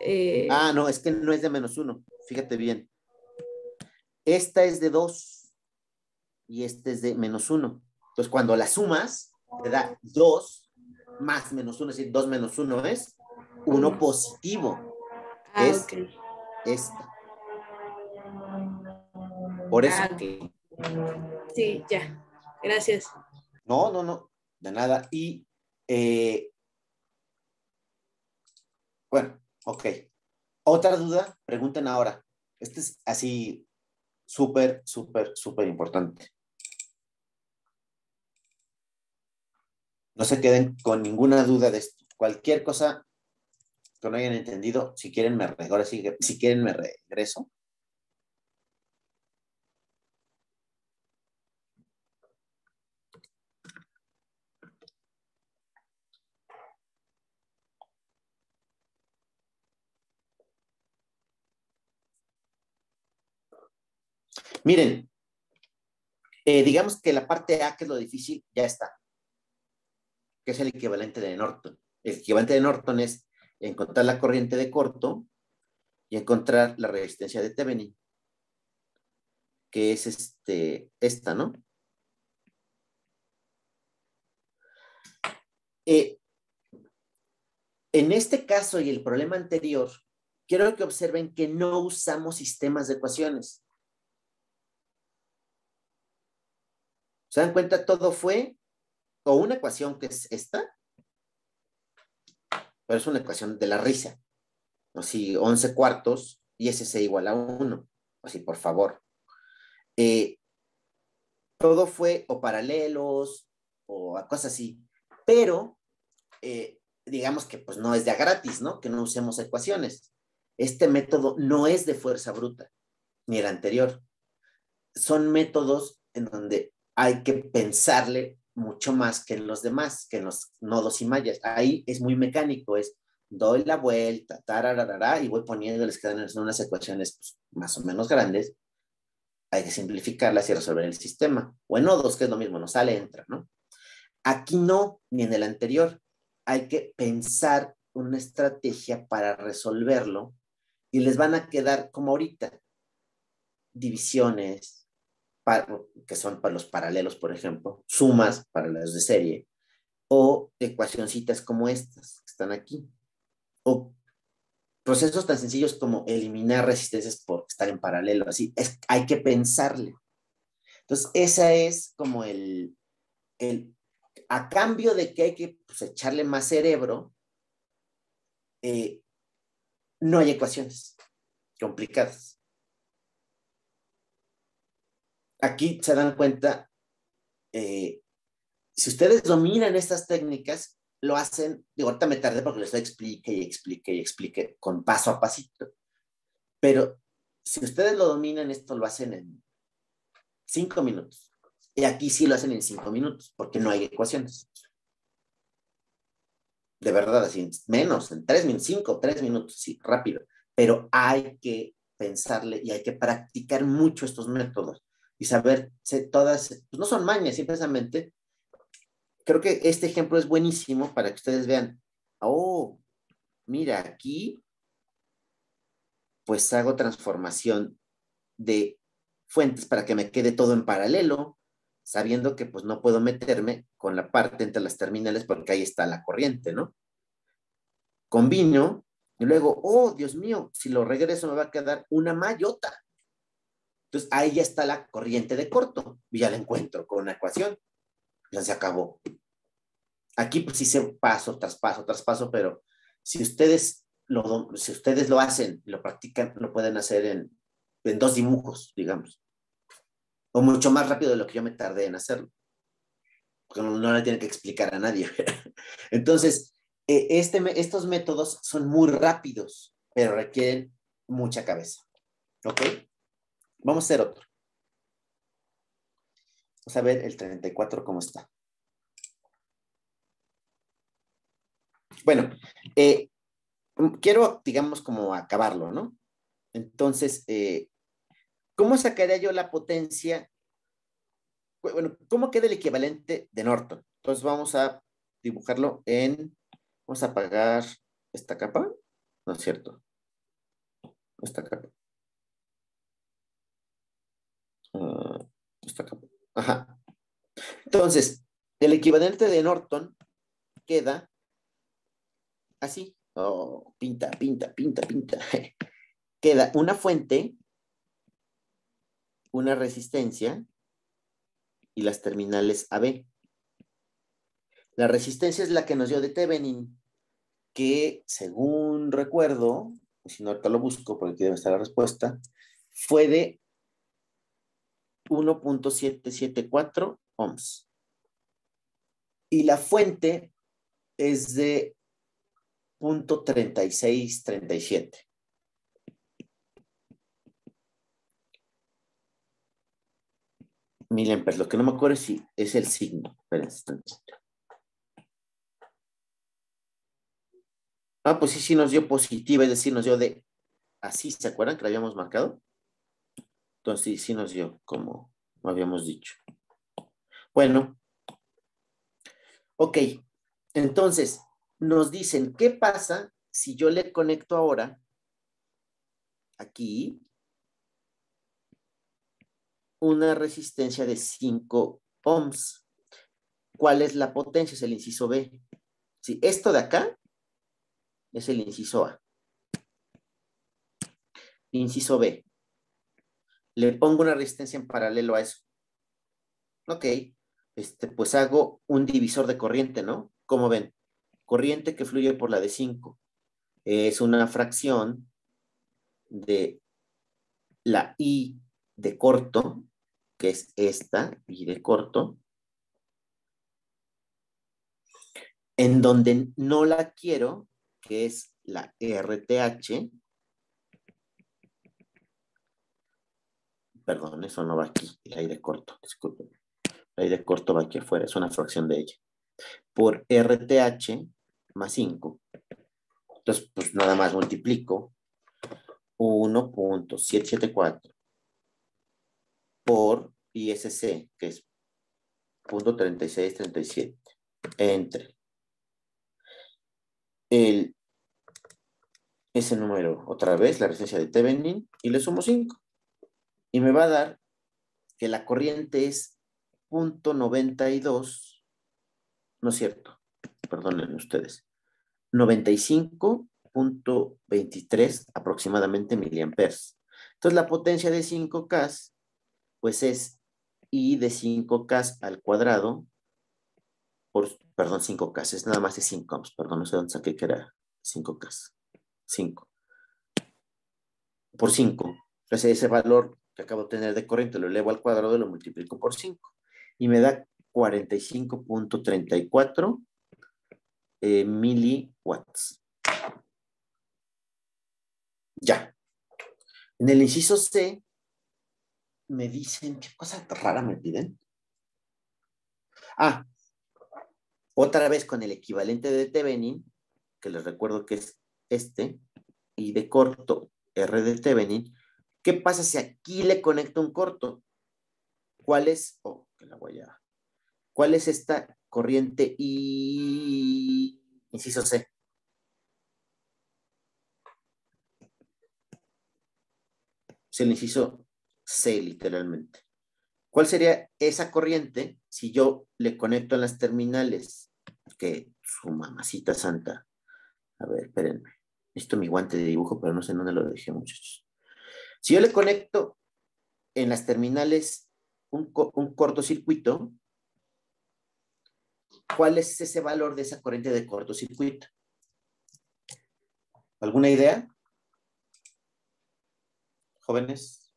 Eh, ah, no, es que no es de menos 1, fíjate bien. Esta es de 2 y esta es de menos 1. Entonces, cuando la sumas, te da 2 más menos 1, es decir, 2 menos 1 es 1 positivo. Ah, es esta. Por eso. Ah, Sí, ya. Gracias. No, no, no, de nada. Y, eh, bueno, ok. Otra duda, pregunten ahora. Este es así súper, súper, súper importante. No se queden con ninguna duda de esto. Cualquier cosa que no hayan entendido, si quieren me, si quieren me regreso Miren, eh, digamos que la parte A, que es lo difícil, ya está, que es el equivalente de Norton. El equivalente de Norton es encontrar la corriente de corto y encontrar la resistencia de Thevenin, que es este, esta, ¿no? Eh, en este caso y el problema anterior, quiero que observen que no usamos sistemas de ecuaciones. ¿Se dan cuenta? Todo fue o una ecuación que es esta, pero es una ecuación de la risa. Así, 11 cuartos y se igual a 1. Así, por favor. Eh, todo fue o paralelos o a cosas así, pero eh, digamos que pues no es de gratis, ¿no? Que no usemos ecuaciones. Este método no es de fuerza bruta, ni el anterior. Son métodos en donde hay que pensarle mucho más que en los demás, que en los nodos y mallas. Ahí es muy mecánico, es doy la vuelta, tararara, y voy poniéndoles que dan unas ecuaciones pues, más o menos grandes. Hay que simplificarlas y resolver el sistema. O en nodos, que es lo mismo, no sale, entra, ¿no? Aquí no, ni en el anterior. Hay que pensar una estrategia para resolverlo y les van a quedar como ahorita, divisiones, que son para los paralelos, por ejemplo, sumas para las de serie, o ecuacioncitas como estas que están aquí, o procesos tan sencillos como eliminar resistencias por estar en paralelo, así, es, hay que pensarle. Entonces, esa es como el, el a cambio de que hay que pues, echarle más cerebro, eh, no hay ecuaciones complicadas. Aquí se dan cuenta, eh, si ustedes dominan estas técnicas, lo hacen, digo, ahorita me tardé porque les explique y explique y explique con paso a pasito, pero si ustedes lo dominan, esto lo hacen en cinco minutos. Y aquí sí lo hacen en cinco minutos, porque no hay ecuaciones. De verdad, así, menos, en tres minutos, cinco, tres minutos, sí, rápido. Pero hay que pensarle y hay que practicar mucho estos métodos y saber todas, pues no son mañas, simplemente. Creo que este ejemplo es buenísimo para que ustedes vean, oh, mira, aquí pues hago transformación de fuentes para que me quede todo en paralelo, sabiendo que pues no puedo meterme con la parte entre las terminales porque ahí está la corriente, ¿no? Combino y luego, oh, Dios mío, si lo regreso me va a quedar una mayota. Entonces ahí ya está la corriente de corto y ya la encuentro con una ecuación. Ya se acabó. Aquí pues hice paso tras paso tras paso, pero si ustedes lo, si ustedes lo hacen, lo practican, lo pueden hacer en, en dos dibujos, digamos. O mucho más rápido de lo que yo me tardé en hacerlo. Porque no, no le tienen que explicar a nadie. [laughs] Entonces, eh, este, estos métodos son muy rápidos, pero requieren mucha cabeza. ¿Ok? Vamos a hacer otro. Vamos a ver el 34 cómo está. Bueno, eh, quiero, digamos, como acabarlo, ¿no? Entonces, eh, ¿cómo sacaría yo la potencia bueno, ¿cómo queda el equivalente de Norton? Entonces vamos a dibujarlo en, vamos a apagar esta capa, ¿no es cierto? Esta capa. Ah, esta capa. Ajá. Entonces, el equivalente de Norton queda así. Oh, pinta, pinta, pinta, pinta. [laughs] queda una fuente, una resistencia y las terminales AB. La resistencia es la que nos dio de Thevenin, que según recuerdo, si no ahorita lo busco porque aquí debe estar la respuesta, fue de 1.774 ohms. Y la fuente es de .3637. Miliamperes. Lo que no me acuerdo es si es el signo. Ah, pues sí, sí nos dio positiva, es decir, nos dio de así, ¿se acuerdan que lo habíamos marcado? Entonces sí, sí nos dio, como habíamos dicho. Bueno, ok, entonces nos dicen, ¿qué pasa si yo le conecto ahora aquí una resistencia de 5 ohms? ¿Cuál es la potencia? Es el inciso B. Si esto de acá es el inciso A. Inciso B. Le pongo una resistencia en paralelo a eso. Ok, este, pues hago un divisor de corriente, ¿no? Como ven, corriente que fluye por la de 5 es una fracción de la I de corto, que es esta, I de corto, en donde no la quiero que es la RTH. Perdón, eso no va aquí, el aire corto, disculpen. El aire corto va aquí afuera, es una fracción de ella. Por RTH más 5. Entonces, pues nada más multiplico 1.774 por ISC, que es 0.3637, entre el ese número otra vez, la resistencia de Thevenin, y le sumo 5. Y me va a dar que la corriente es .92, no es cierto, perdonen ustedes, 95.23 aproximadamente miliamperes. Entonces la potencia de 5K, pues es I de 5K al cuadrado, por, perdón, 5K, es nada más de 5 ohms, perdón, no sé dónde saqué que era 5K. 5. Por 5. Entonces ese valor que acabo de tener de corriente lo elevo al cuadrado y lo multiplico por 5. Y me da 45.34 eh, miliwatts. Ya. En el inciso C me dicen, ¿qué cosa rara me piden? Ah, otra vez con el equivalente de Thevenin, que les recuerdo que es este y de corto R de Thevenin, ¿qué pasa si aquí le conecto un corto? ¿Cuál es? Oh, que la voy a... ¿Cuál es esta corriente y inciso C? Es el inciso C, literalmente. ¿Cuál sería esa corriente si yo le conecto en las terminales? Que su mamacita santa. A ver, espérenme. Necesito mi guante de dibujo, pero no sé dónde lo dejé, muchachos. Si yo le conecto en las terminales un, un cortocircuito, ¿cuál es ese valor de esa corriente de cortocircuito? ¿Alguna idea? Jóvenes,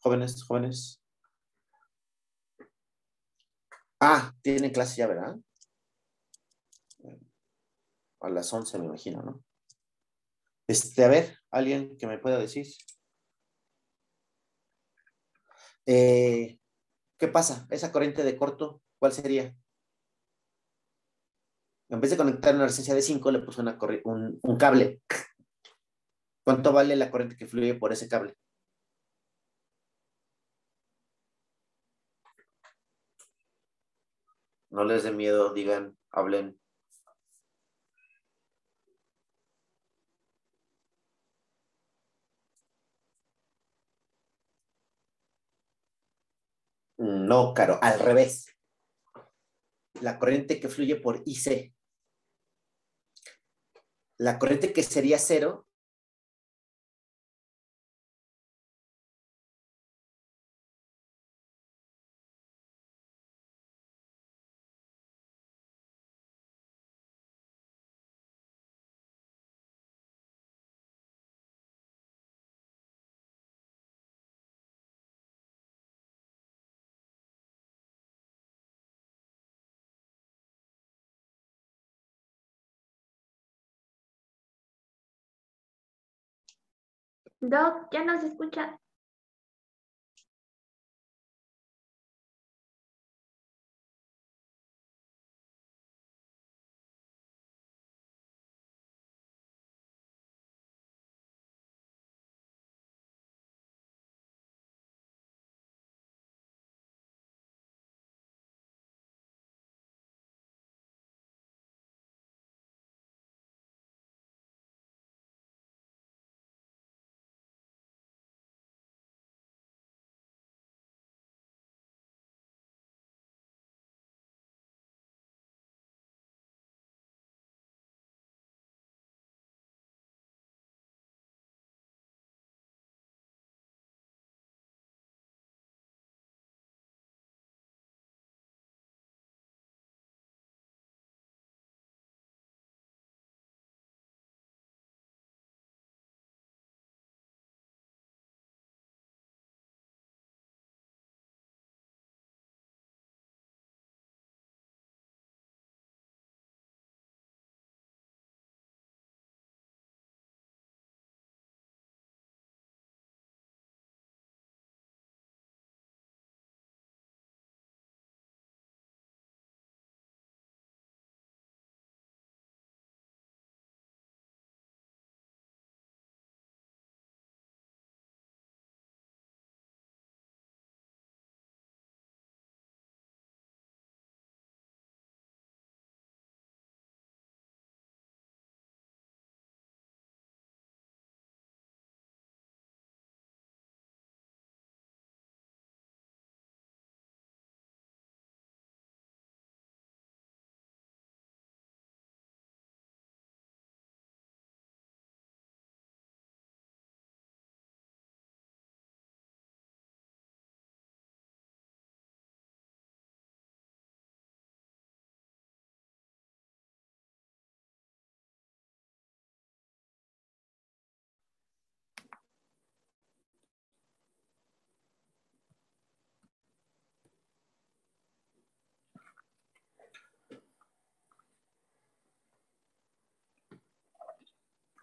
jóvenes, jóvenes. Ah, tienen clase ya, ¿verdad? A las 11 me imagino, ¿no? Este, a ver, alguien que me pueda decir. Eh, ¿Qué pasa? Esa corriente de corto, ¿cuál sería? En vez de conectar una resistencia de 5, le puso una un cable. ¿Cuánto vale la corriente que fluye por ese cable? No les dé miedo, digan, hablen. No, Caro, al revés. La corriente que fluye por IC. La corriente que sería cero Doc, ya nos escucha.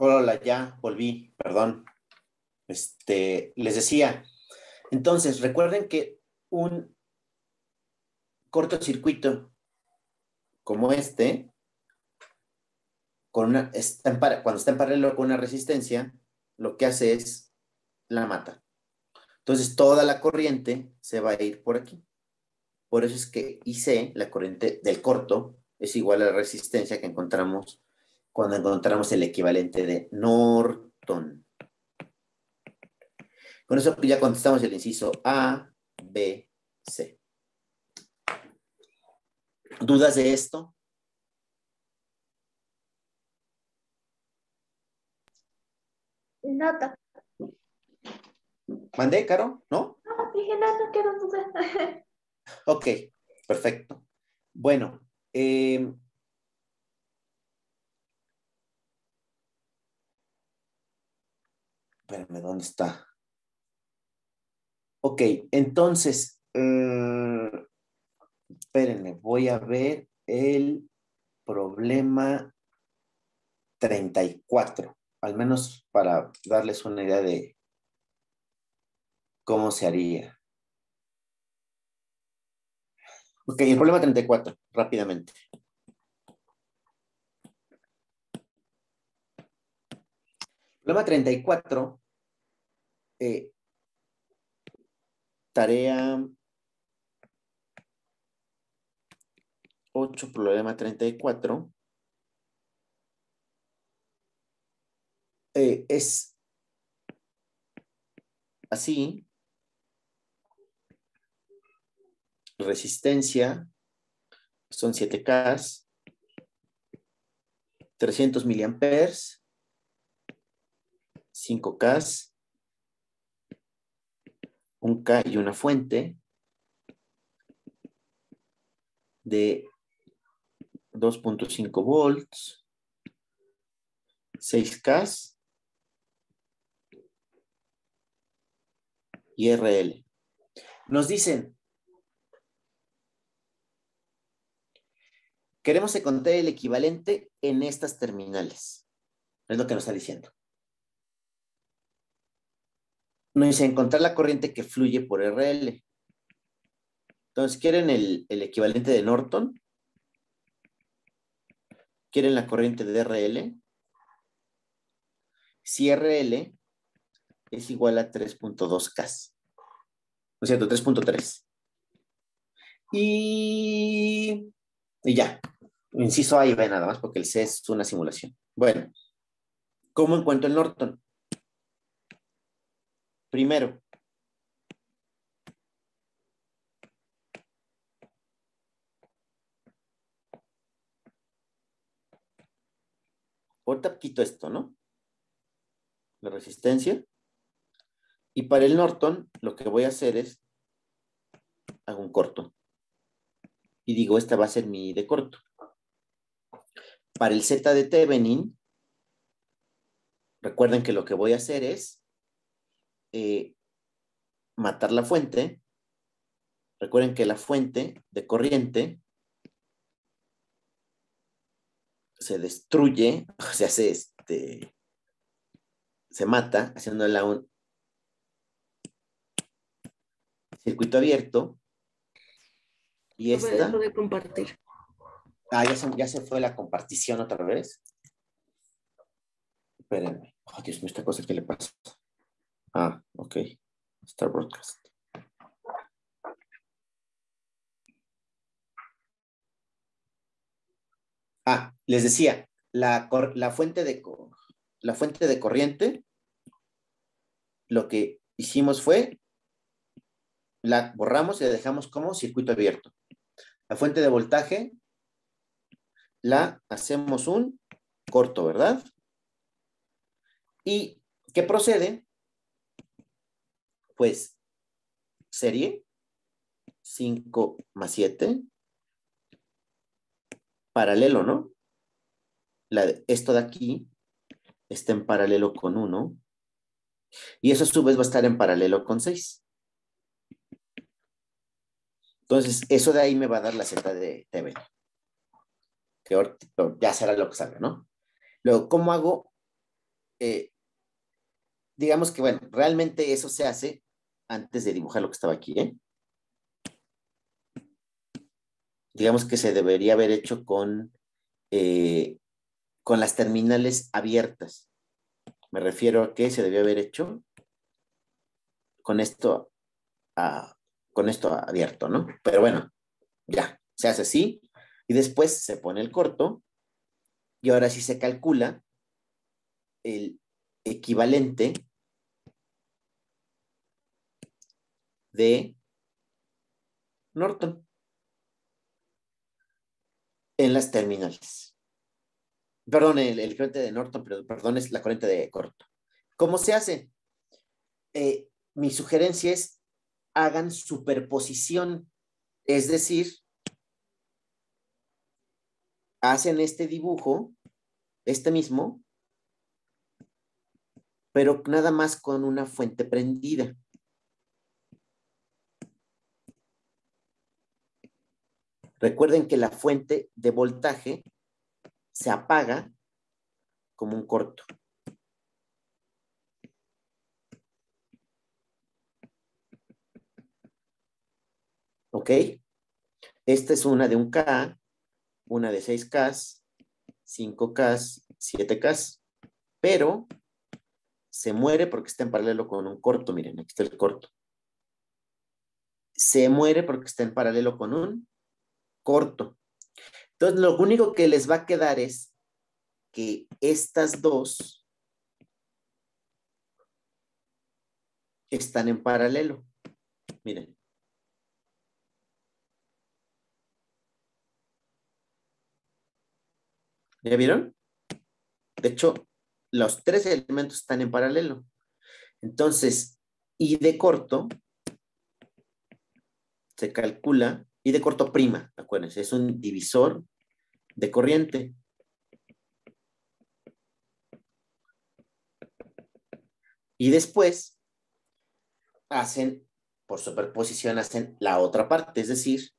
Hola, ya volví, perdón. Este, les decía, entonces, recuerden que un cortocircuito como este, con una, cuando está en paralelo con una resistencia, lo que hace es la mata. Entonces, toda la corriente se va a ir por aquí. Por eso es que IC, la corriente del corto, es igual a la resistencia que encontramos cuando encontramos el equivalente de Norton. Con eso ya contestamos el inciso A, B, C. ¿Dudas de esto? Nota. ¿Mandé, Caro? ¿No? No, dije no, no quiero dudas. [laughs] ok, perfecto. Bueno, eh, Espérame, ¿dónde está? Ok, entonces, eh, espérenme, voy a ver el problema 34, al menos para darles una idea de cómo se haría. Ok, el problema 34, rápidamente. Problema 34 eh, tarea 8 problema 34 eh, es así. Resistencia son 7K, 300 miliamperes, 5K, un K y una fuente de 2.5 volts, 6K y RL. Nos dicen, queremos encontrar el equivalente en estas terminales. Es lo que nos está diciendo. Nos dice encontrar la corriente que fluye por RL. Entonces, ¿quieren el, el equivalente de Norton? ¿Quieren la corriente de RL? Si RL es igual a 3.2K. ¿No es cierto? 3.3. Y, y ya. Inciso A y B nada más, porque el C es una simulación. Bueno, ¿cómo encuentro el Norton? Primero, ahorita quito esto, ¿no? La resistencia. Y para el Norton, lo que voy a hacer es, hago un corto. Y digo, esta va a ser mi de corto. Para el Z de Thevenin, recuerden que lo que voy a hacer es eh, matar la fuente. Recuerden que la fuente de corriente se destruye, [laughs] o sea, se, este, se mata haciéndola un circuito abierto. Y esta... de compartir. Ah, ya se, ya se fue la compartición otra vez. Espérenme. Oh, Dios mío, esta cosa, ¿qué le pasa? Ah, ok. Start broadcast. Ah, les decía, la, la, fuente de, la fuente de corriente, lo que hicimos fue, la borramos y la dejamos como circuito abierto. La fuente de voltaje, la hacemos un corto, ¿verdad? ¿Y qué procede? Pues serie 5 más 7 paralelo, ¿no? La, esto de aquí está en paralelo con 1 y eso a su vez va a estar en paralelo con 6. Entonces, eso de ahí me va a dar la Z de TV. Que ya será lo que salga, ¿no? Luego, ¿cómo hago? Eh, digamos que, bueno, realmente eso se hace antes de dibujar lo que estaba aquí, ¿eh? digamos que se debería haber hecho con, eh, con las terminales abiertas. Me refiero a que se debió haber hecho con esto, con esto abierto, ¿no? Pero bueno, ya, se hace así y después se pone el corto y ahora sí se calcula el equivalente de Norton en las terminales. Perdón, el, corriente de Norton, pero, perdón, es la corriente de corto. ¿Cómo se hace? Eh, mi sugerencia es hagan superposición, es decir, hacen este dibujo, este mismo, pero nada más con una fuente prendida. Recuerden que la fuente de voltaje se apaga como un corto. ¿Ok? Esta es una de un K, una de 6K, 5K, 7K, pero se muere porque está en paralelo con un corto. Miren, aquí está el corto. Se muere porque está en paralelo con un corto. Entonces, lo único que les va a quedar es que estas dos están en paralelo. Miren. ¿Ya vieron? De hecho, los tres elementos están en paralelo. Entonces, I de corto se calcula, I de corto prima, acuérdense, es un divisor de corriente. Y después hacen, por superposición, hacen la otra parte, es decir,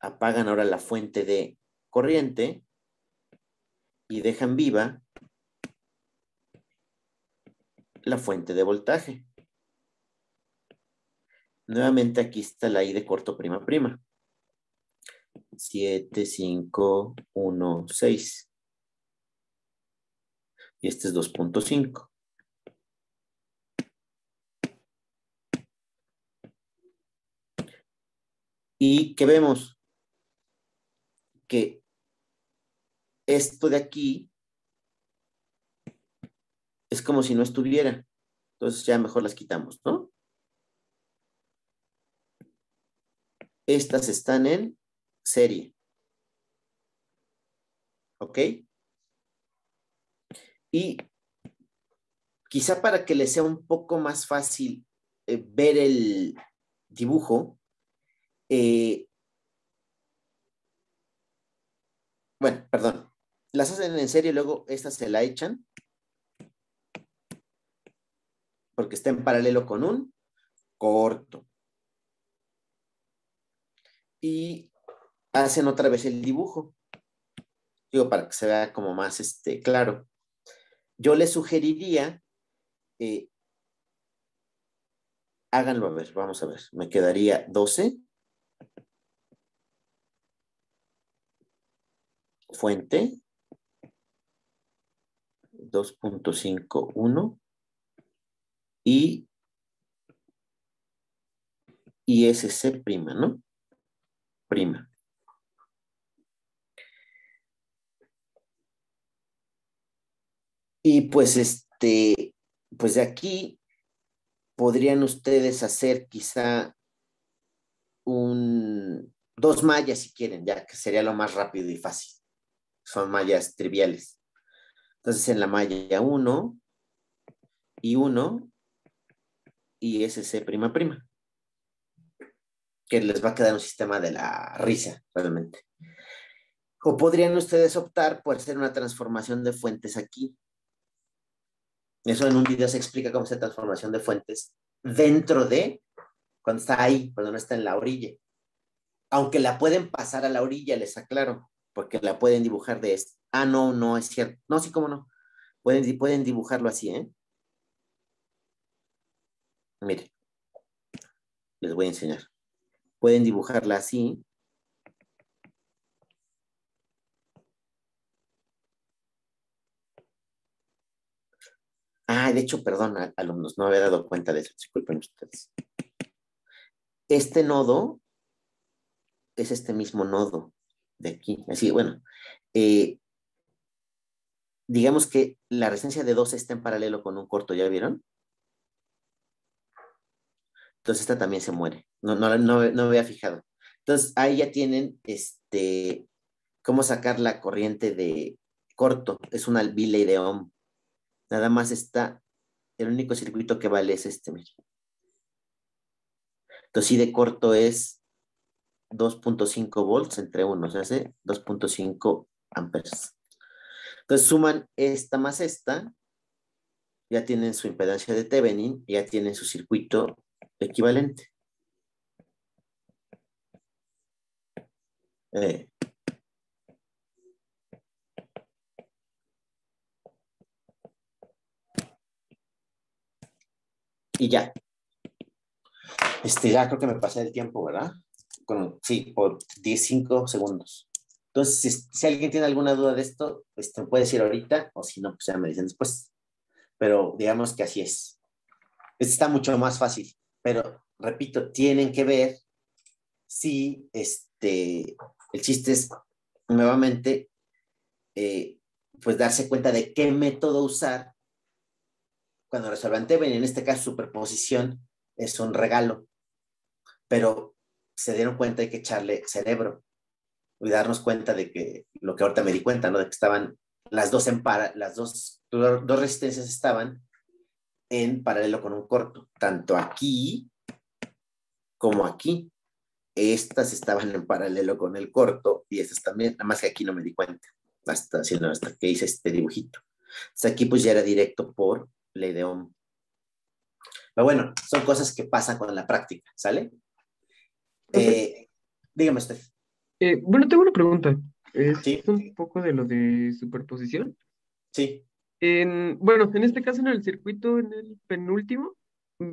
apagan ahora la fuente de corriente y dejan viva la fuente de voltaje. Nuevamente aquí está la I de corto prima prima. 7, 5, 1, 6. Y este es 2.5. ¿Y qué vemos? Que esto de aquí es como si no estuviera. Entonces ya mejor las quitamos, ¿no? Estas están en serie. ¿Ok? Y quizá para que les sea un poco más fácil eh, ver el dibujo, eh, bueno, perdón, las hacen en serie y luego estas se la echan porque está en paralelo con un corto. Y hacen otra vez el dibujo. Digo, para que se vea como más este, claro. Yo les sugeriría, eh, háganlo a ver, vamos a ver. Me quedaría 12. Fuente. 2.51 y ISC prima, ¿no? Prima. Y pues este, pues de aquí podrían ustedes hacer quizá un, dos mallas si quieren, ya que sería lo más rápido y fácil. Son mallas triviales. Entonces en la malla 1 y 1 y SC prima prima. Que les va a quedar un sistema de la risa, realmente. O podrían ustedes optar por hacer una transformación de fuentes aquí. Eso en un video se explica cómo se transformación de fuentes dentro de, cuando está ahí, cuando no está en la orilla. Aunque la pueden pasar a la orilla, les aclaro, porque la pueden dibujar de este. Ah, no, no, es cierto. No, sí, cómo no. Pueden, pueden dibujarlo así, ¿eh? Mire, les voy a enseñar. Pueden dibujarla así. Ah, de hecho, perdón, alumnos, no había dado cuenta de eso, disculpen ustedes. Este nodo es este mismo nodo de aquí. Así, bueno, eh, digamos que la resistencia de 2 está en paralelo con un corto, ¿ya vieron? Entonces esta también se muere. No, no, no, no me había fijado. Entonces ahí ya tienen este, cómo sacar la corriente de corto. Es una biley de ohm. Nada más está, el único circuito que vale es este, mismo. Entonces sí de corto es 2.5 volts entre uno, o sea, 2.5 amperes. Entonces suman esta más esta, ya tienen su impedancia de Thevenin, ya tienen su circuito equivalente. Eh. Y ya. Este, ya creo que me pasé el tiempo, ¿verdad? Sí, por 15 segundos. Entonces, si, alguien tiene alguna duda de esto, este, puede decir ahorita, o si no, pues ya me dicen después. Pero digamos que así es. Este está mucho más fácil. Pero, repito, tienen que ver sí, este, el chiste es nuevamente, eh, pues darse cuenta de qué método usar cuando resuelvan Teben, en este caso superposición es un regalo, pero se dieron cuenta de que echarle cerebro y darnos cuenta de que lo que ahorita me di cuenta, ¿no? De que estaban las dos en para, las dos, dos resistencias estaban en paralelo con un corto, tanto aquí como aquí. Estas estaban en paralelo con el corto y estas también, nada más que aquí no me di cuenta, hasta, sino hasta que hice este dibujito. O aquí pues ya era directo por ley de Ohm. Pero bueno, son cosas que pasan con la práctica, ¿sale? Eh, dígame usted. Eh, bueno, tengo una pregunta. Es un poco de lo de superposición. Sí. En, bueno, en este caso en el circuito, en el penúltimo,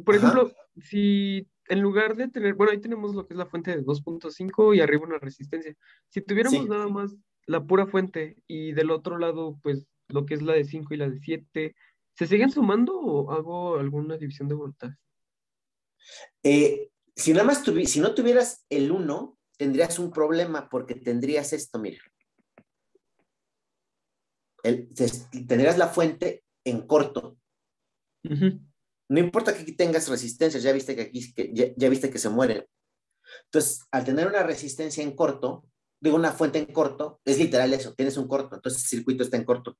por ejemplo, si en lugar de tener, bueno, ahí tenemos lo que es la fuente de 2.5 y arriba una resistencia. Si tuviéramos nada más la pura fuente y del otro lado, pues lo que es la de 5 y la de 7, ¿se siguen sumando o hago alguna división de voltaje? Eh, si nada más si no tuvieras el 1, tendrías un problema porque tendrías esto, mira. Tendrías la fuente en corto. No importa que aquí tengas resistencias, ya viste que aquí ya, viste que se mueren. Entonces, al tener una resistencia en corto, digo una fuente en corto, es literal eso, tienes un corto, entonces el circuito está en corto.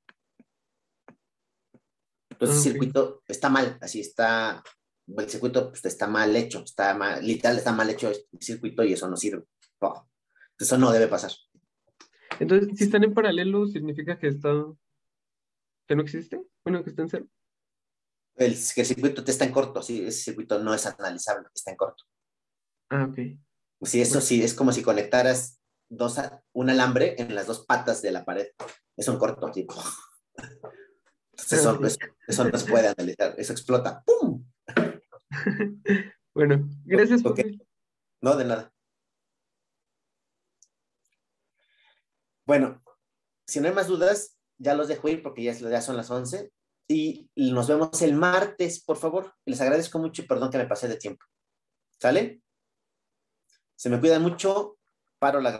Entonces el circuito está mal, así está, el circuito pues, está mal hecho, está mal, literal está mal hecho el circuito y eso no sirve. Eso no debe pasar. Entonces, si están en paralelo, significa que está, que no existe, bueno, que está en cero. El, que el circuito está en corto, sí, ese circuito no es analizable, está en corto. Ah, ok. Sí, eso sí, es como si conectaras dos, un alambre en las dos patas de la pared. Es un corto, así. eso, no se puede analizar, eso explota. ¡Pum! [laughs] bueno, gracias. Por No, de nada. Bueno, si no hay más dudas, ya los dejo ir porque ya, son las 11 y nos vemos el martes, por favor. Les agradezco mucho y perdón que me pasé de tiempo. ¿Sale? Se me cuidan mucho. Paro la